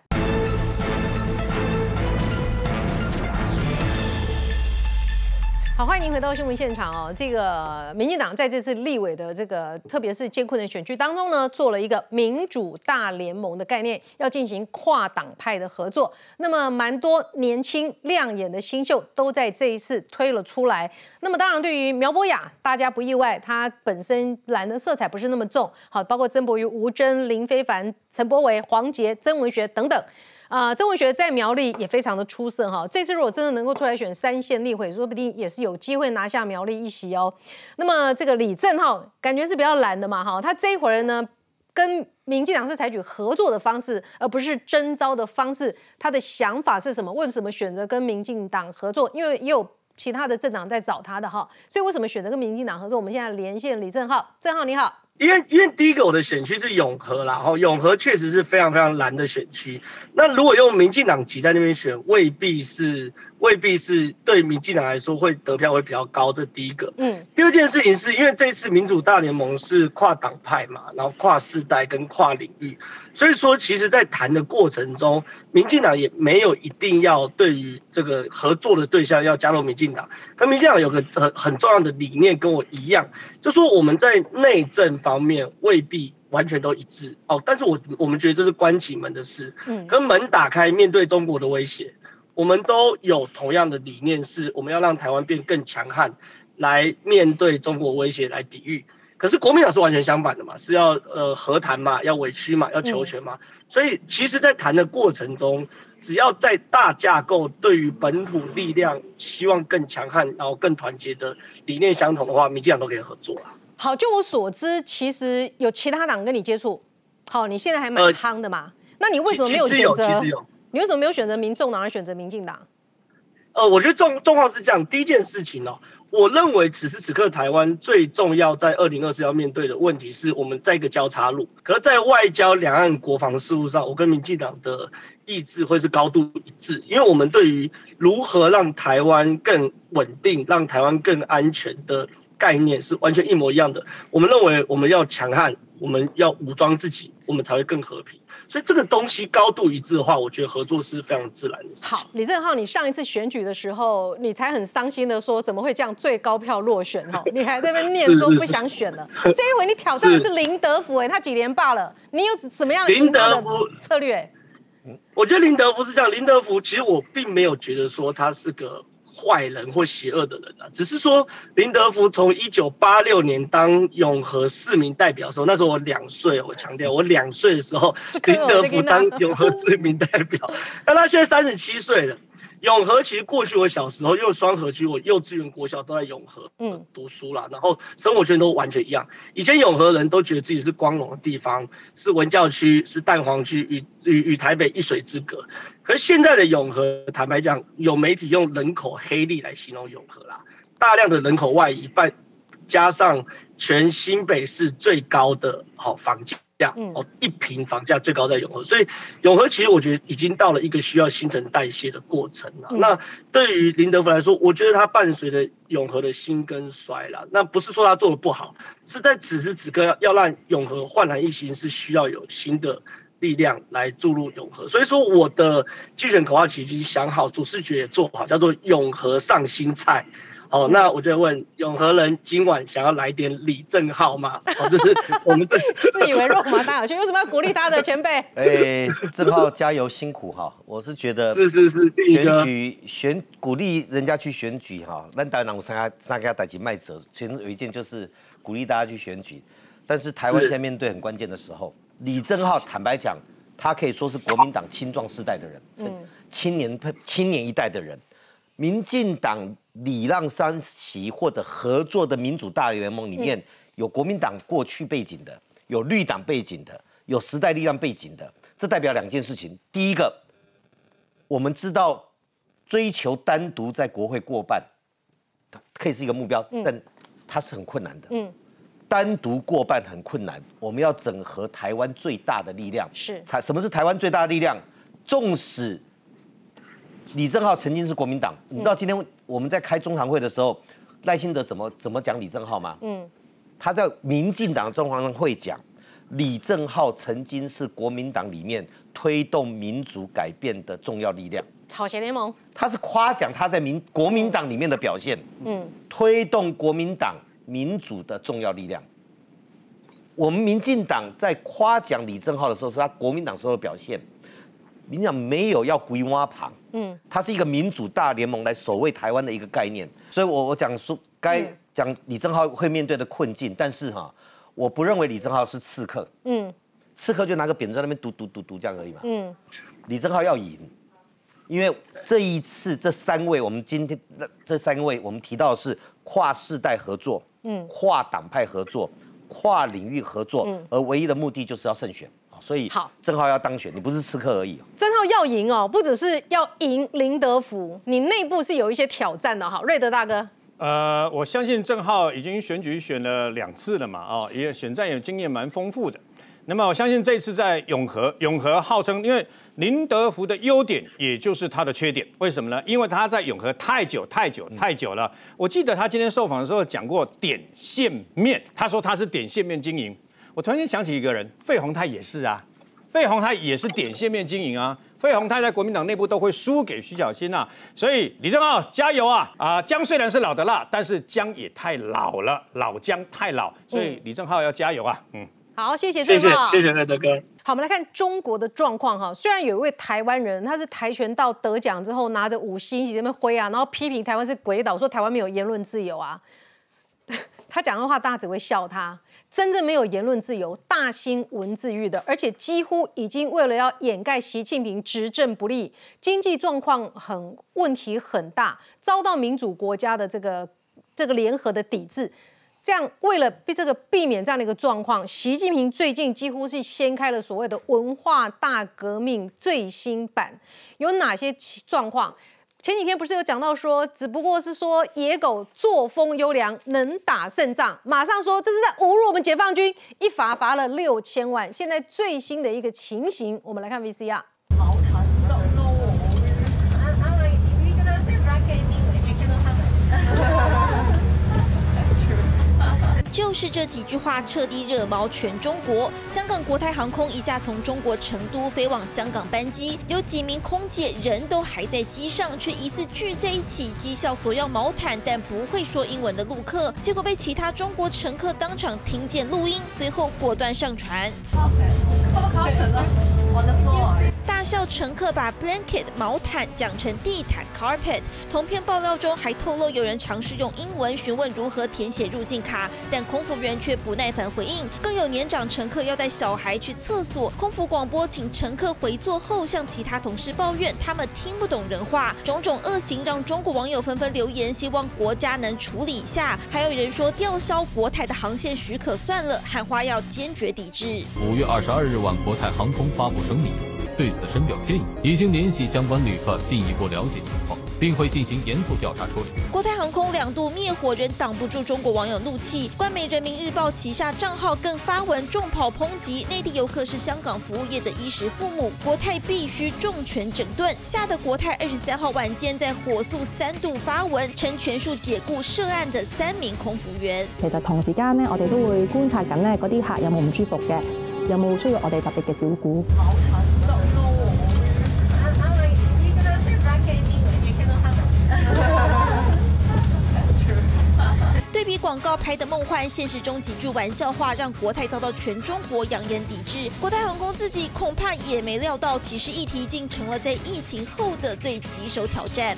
好，欢迎您回到新闻现场哦。这个民进党在这次立委的这个，特别是艰困的选区当中呢，做了一个民主大联盟的概念，要进行跨党派的合作。那么，蛮多年轻亮眼的新秀都在这一次推了出来。那么，当然对于苗博雅，大家不意外，他本身蓝的色彩不是那么重。好，包括曾博瑜、吴峥、林非凡、陈柏伟、黄杰、曾文学等等。啊，曾文学在苗栗也非常的出色哈。这次如果真的能够出来选三线立委，说不定也是有机会拿下苗栗一席哦。那么这个李正浩感觉是比较懒的嘛哈，他这一会儿呢跟民进党是采取合作的方式，而不是征召的方式。他的想法是什么？为什么选择跟民进党合作？因为也有其他的政党在找他的哈，所以为什么选择跟民进党合作？我们现在连线李正浩，正浩你好。因为因为第一个我的选区是永和啦，哈，永和确实是非常非常难的选区。那如果用民进党籍在那边选，未必是未必是对民进党来说会得票会比较高，这第一个。嗯。第二件事情是因为这次民主大联盟是跨党派嘛，然后跨世代跟跨领域，所以说其实在谈的过程中，民进党也没有一定要对于这个合作的对象要加入民进党。可民进党有个很很重要的理念跟我一样。就说我们在内政方面未必完全都一致哦，但是我我们觉得这是关起门的事，嗯，跟门打开，面对中国的威胁，我们都有同样的理念，是我们要让台湾变更强悍，来面对中国威胁，来抵御。可是国民党是完全相反的嘛，是要呃和谈嘛，要委屈嘛，要求全嘛，所以其实，在谈的过程中。只要在大架构对于本土力量希望更强悍，然后更团结的理念相同的话，民进党都可以合作啦。好，就我所知，其实有其他党跟你接触。好，你现在还蛮夯的嘛？那你为什么没有选择？你为什么没有选择民众党而选择民进党？呃，我觉得状状况是这样。第一件事情哦，我认为此时此刻台湾最重要在二零二四要面对的问题是我们在一个交叉路。可是，在外交、两岸、国防事务上，我跟民进党的。意志会是高度一致，因为我们对于如何让台湾更稳定、让台湾更安全的概念是完全一模一样的。我们认为我们要强悍，我们要武装自己，我们才会更和平。所以这个东西高度一致的话，我觉得合作是非常自然的事。好，李正浩，你上一次选举的时候，你才很伤心的说，怎么会这样最高票落选？哈，你还在那边念说不想选了。这一回你挑战的是林德福，哎，他几连霸了，你有什么样林德福策略？我觉得林德福是这样，林德福其实我并没有觉得说他是个坏人或邪恶的人啊，只是说林德福从一九八六年当永和市民代表的时候，那时候我两岁，我强调我两岁的时候，林德福当永和市民代表，*laughs* 那他现在三十七岁了。永和其实过去我小时候因为双河区，我幼稚园、国小都在永和嗯读书啦，然后生活圈都完全一样。以前永和人都觉得自己是光荣的地方，是文教区，是蛋黄区，与与与台北一水之隔。可是现在的永和，坦白讲，有媒体用人口黑利来形容永和啦，大量的人口外移，半加上全新北市最高的好房价。价哦，一平房价最高在永和，所以永和其实我觉得已经到了一个需要新陈代谢的过程了。那对于林德福来说，我觉得他伴随着永和的兴跟衰了。那不是说他做的不好，是在此时此刻要要让永和焕然一新，是需要有新的力量来注入永和。所以说我的竞选口号其实想好，主视觉也做好，叫做永和上新菜。哦，那我就问永和人今晚想要来点李正浩吗？哦，就是 *laughs* 我们这自以为肉麻大小圈，为什么要鼓励他的前辈？哎，正浩加油辛苦哈！我是觉得是是是，选举选鼓励人家去选举哈。那当然我三家三家打起卖者，其中有一件就是鼓励大家去选举。但是台湾现在面对很关键的时候，李正浩坦白讲，他可以说是国民党青壮世代的人，青年青年一代的人。民进党礼让三席或者合作的民主大联盟里面有国民党过去背景的，有绿党背景的，有时代力量背景的，这代表两件事情。第一个，我们知道追求单独在国会过半，可以是一个目标，但它是很困难的。嗯，单独过半很困难，我们要整合台湾最大的力量。是台什么是台湾最大的力量？纵使李正浩曾经是国民党，你知道今天我们在开中常会的时候，赖清德怎么怎么讲李正浩吗？嗯，他在民进党中常会讲，李正浩曾经是国民党里面推动民主改变的重要力量。草协联盟，他是夸奖他在民国民党里面的表现，嗯，推动国民党民主的重要力量。我们民进党在夸奖李正浩的时候，是他国民党时候的表现。民进党没有要归挖旁，嗯，它是一个民主大联盟来守卫台湾的一个概念。所以我我讲说该讲李正浩会面对的困境，但是哈，我不认为李正浩是刺客，嗯。刺客就拿个扁在那边读读读读这样而已嘛。嗯，李正浩要赢，因为这一次这三位，我们今天这三位我们提到的是跨世代合作，嗯。跨党派合作，跨领域合作，嗯。而唯一的目的就是要胜选。所以好，正浩要当选，你不是刺客而已。郑浩要赢哦，不只是要赢林德福，你内部是有一些挑战的哈。瑞德大哥，呃，我相信郑浩已经选举选了两次了嘛，哦，也选战也经验蛮丰富的。那么我相信这次在永和，永和号称因为林德福的优点，也就是他的缺点，为什么呢？因为他在永和太久太久太久了。我记得他今天受访的时候讲过点线面，他说他是点线面经营。我突然间想起一个人，费鸿泰也是啊，费鸿泰也是点线面经营啊。费鸿泰在国民党内部都会输给徐小新啊，所以李正浩加油啊！啊，姜虽然是老的辣，但是姜也太老了，老姜太老，所以李正浩要加油啊！嗯，好，谢谢谢郑浩，谢谢谢瑞德哥。好，我们来看中国的状况哈。虽然有一位台湾人，他是跆拳道得奖之后拿着五星旗在那边挥啊，然后批评台湾是鬼岛，说台湾没有言论自由啊。他讲的话，大家只会笑他。真正没有言论自由、大兴文字狱的，而且几乎已经为了要掩盖习近平执政不力、经济状况很问题很大，遭到民主国家的这个这个联合的抵制。这样为了避这个避免这样的一个状况，习近平最近几乎是掀开了所谓的文化大革命最新版，有哪些状况？前几天不是有讲到说，只不过是说野狗作风优良，能打胜仗，马上说这是在侮辱我们解放军，一罚罚了六千万。现在最新的一个情形，我们来看 VCR。就是这几句话彻底惹毛全中国。香港国泰航空一架从中国成都飞往香港班机，有几名空姐人都还在机上，却疑似聚在一起讥笑索要毛毯但不会说英文的陆客，结果被其他中国乘客当场听见录音，随后果断上传。校乘客把 blanket 毛毯讲成地毯 carpet。同片爆料中还透露，有人尝试用英文询问如何填写入境卡，但空服员却不耐烦回应。更有年长乘客要带小孩去厕所，空服广播请乘客回座后向其他同事抱怨他们听不懂人话。种种恶行让中国网友纷纷留言，希望国家能处理一下。还有人说吊销国泰的航线许可算了，喊话要坚决抵制。五月二十二日晚，国泰航空发布声明。对此深表歉意，已经联系相关旅客进一步了解情况，并会进行严肃调查处理。国泰航空两度灭火，仍挡不住中国网友怒气。官媒人民日报旗下账号更发文重炮抨击内地游客是香港服务业的衣食父母，国泰必须重拳整顿。吓得国泰二十三号晚间在火速三度发文，称全数解雇涉案的三名空服员。其實同時間呢，我哋都會觀察緊呢嗰啲客有冇唔舒服嘅，有冇需要我哋特別嘅照顧。广告拍的梦幻，现实中几句玩笑话让国泰遭到全中国扬言抵制。国泰航空自己恐怕也没料到，歧视议题竟成了在疫情后的最棘手挑战。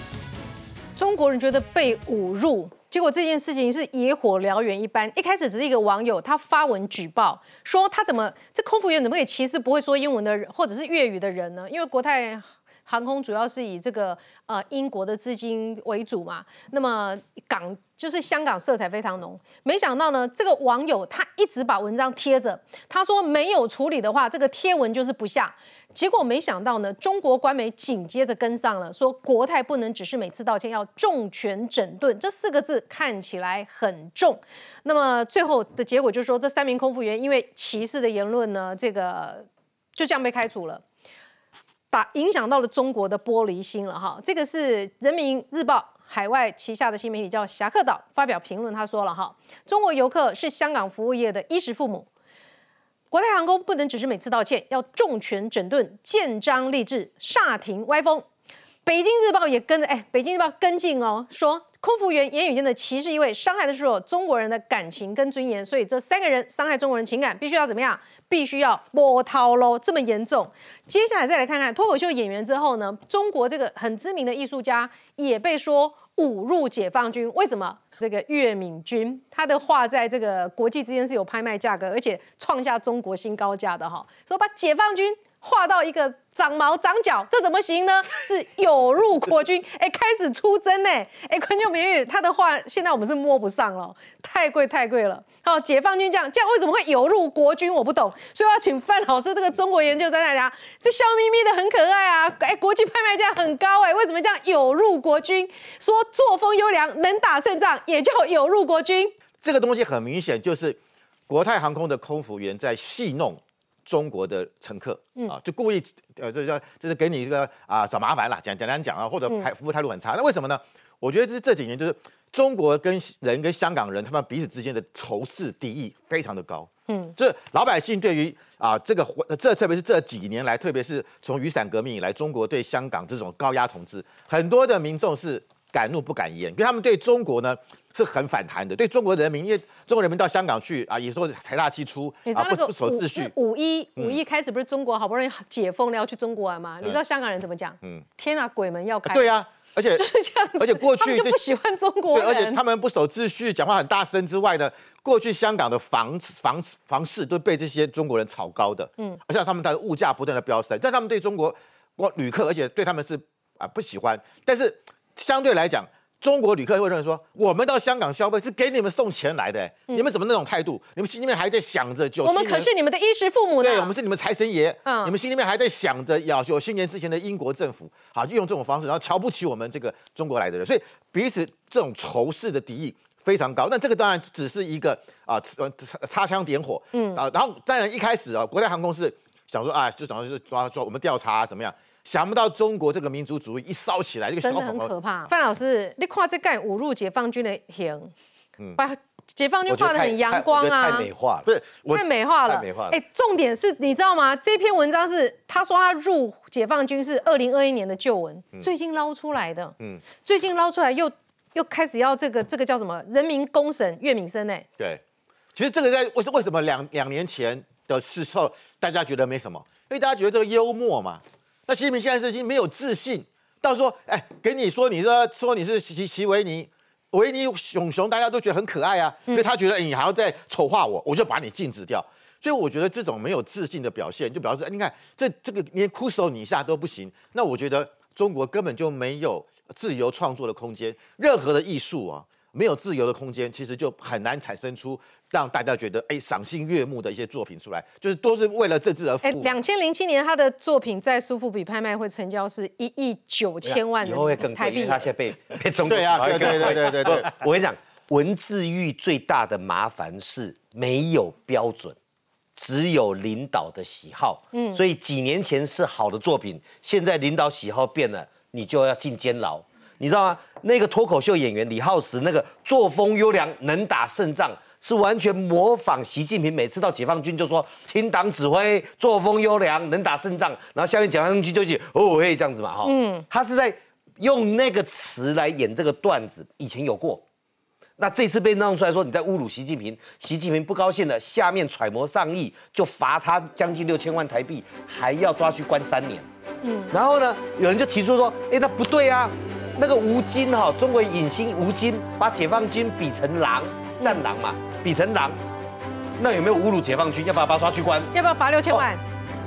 中国人觉得被侮辱，结果这件事情是野火燎原一般。一开始只是一个网友他发文举报，说他怎么这空服员怎么可以歧视不会说英文的人或者是粤语的人呢？因为国泰。航空主要是以这个呃英国的资金为主嘛，那么港就是香港色彩非常浓。没想到呢，这个网友他一直把文章贴着，他说没有处理的话，这个贴文就是不下。结果没想到呢，中国官媒紧接着跟上了，说国泰不能只是每次道歉，要重拳整顿，这四个字看起来很重。那么最后的结果就是说，这三名空服员因为歧视的言论呢，这个就这样被开除了。打影响到了中国的玻璃心了哈，这个是人民日报海外旗下的新媒体叫侠客岛发表评论，他说了哈，中国游客是香港服务业的衣食父母，国泰航空不能只是每次道歉，要重拳整顿，建章立制，煞停歪风。北京日报也跟着，哎，北京日报跟进哦，说空服员言语间的歧视意味，伤害的是中国人的感情跟尊严，所以这三个人伤害中国人情感，必须要怎么样？必须要波涛喽，这么严重。接下来再来看看脱口秀演员之后呢，中国这个很知名的艺术家也被说侮辱解放军，为什么？这个岳敏君他的画在这个国际之间是有拍卖价格，而且创下中国新高价的哈，说把解放军画到一个。长毛长脚，这怎么行呢？*laughs* 是有入国军，哎，开始出征呢，哎，观众朋友，他的话现在我们是摸不上了，太贵太贵了。好，解放军这样这样为什么会有入国军？我不懂，所以我要请范老师这个中国研究在那里这笑眯眯的很可爱啊，哎，国际拍卖价很高哎，为什么这样有入国军？说作风优良，能打胜仗，也叫有入国军。这个东西很明显就是国泰航空的空服员在戏弄。中国的乘客啊，就故意呃，这叫就是给你这个啊找麻烦了，讲简单讲啊，或者还服务态度很差。那为什么呢？我觉得这是这几年就是中国跟人跟香港人他们彼此之间的仇视敌意非常的高。嗯，这老百姓对于啊这个这特别是这几年来，特别是从雨伞革命以来，中国对香港这种高压统治，很多的民众是。敢怒不敢言，因为他们对中国呢是很反弹的。对中国人民，因为中国人民到香港去啊，也说财大气粗，啊不不守秩序。五一五一开始不是中国好不容易解封了要去中国玩吗？你知道香港人怎么讲？嗯，天啊，鬼门要开。对啊，而且 *laughs* 就是这样子。而且过去就不喜欢中国人，而且他们不守秩序，讲话很大声之外呢，过去香港的房房房市都被这些中国人炒高的。嗯，而且他们的物价不断的飙升，但他们对中国光旅客，而且对他们是啊不喜欢，但是相对来讲。中国旅客会认为说，我们到香港消费是给你们送钱来的，你们怎么那种态度？你们心里面还在想着九，我们可是你们的衣食父母呢。对，我们是你们财神爷。嗯，你们心里面还在想着要九新年之前的英国政府，好，就用这种方式，然后瞧不起我们这个中国来的人，所以彼此这种仇视的敌意非常高。那这个当然只是一个啊，呃，擦枪点火。嗯啊，然后当然一开始啊，国泰航空是想说啊，就想说抓抓我们调查怎么样。想不到中国这个民族主义一烧起来，这个真的很可怕。范老师，你看这盖侮辱解放军的形，嗯，把解放军画的很阳光啊，太美化了，不是太美化了，太美化了。哎，重点是你知道吗？这篇文章是他说他入解放军是二零二一年的旧文，最近捞出来的，嗯，最近捞出来又又开始要这个这个叫什么人民公审岳敏生哎，对，其实这个在为为什么两两年前的时候大家觉得没什么，因为大家觉得这个幽默嘛。那习近平现在是已经没有自信，到时候哎，给你说你说说你是齐齐维尼维尼熊熊，大家都觉得很可爱啊，因为他觉得你还要再丑化我，我就把你禁止掉。所以我觉得这种没有自信的表现，就表示你看这这个连哭手你一下都不行。那我觉得中国根本就没有自由创作的空间，任何的艺术啊。没有自由的空间，其实就很难产生出让大家觉得哎赏心悦目的一些作品出来，就是都是为了政治而服务。两千零七年他的作品在苏富比拍卖会成交是一亿九千万台币，他现在被 *laughs* 被中国对啊，对对对对对对。我跟你讲，文字狱最大的麻烦是没有标准，只有领导的喜好。嗯，所以几年前是好的作品，现在领导喜好变了，你就要进监牢。你知道吗？那个脱口秀演员李浩石，那个作风优良、能打胜仗，是完全模仿习近平。每次到解放军就说听党指挥，作风优良，能打胜仗。然后下面解放军就写哦嘿这样子嘛哈。嗯，他是在用那个词来演这个段子，以前有过。那这次被弄出来说你在侮辱习近平，习近平不高兴了，下面揣摩上意，就罚他将近六千万台币，还要抓去关三年。嗯，然后呢，有人就提出说，哎，那不对啊。那个吴京哈，中国影星吴京把解放军比成狼，战狼嘛，比成狼，那有没有侮辱解放军？要不要把他抓去关？要不要罚六千万？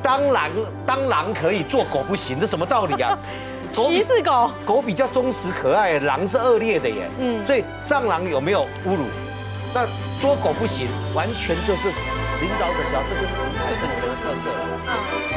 当狼当狼可以，做狗不行，这什么道理啊？*laughs* 歧视狗，狗比较忠实可爱，狼是恶劣的耶。嗯嗯，所以藏狼有没有侮辱？那捉狗不行，完全就是领导者小，这就是独裁政权的特色了。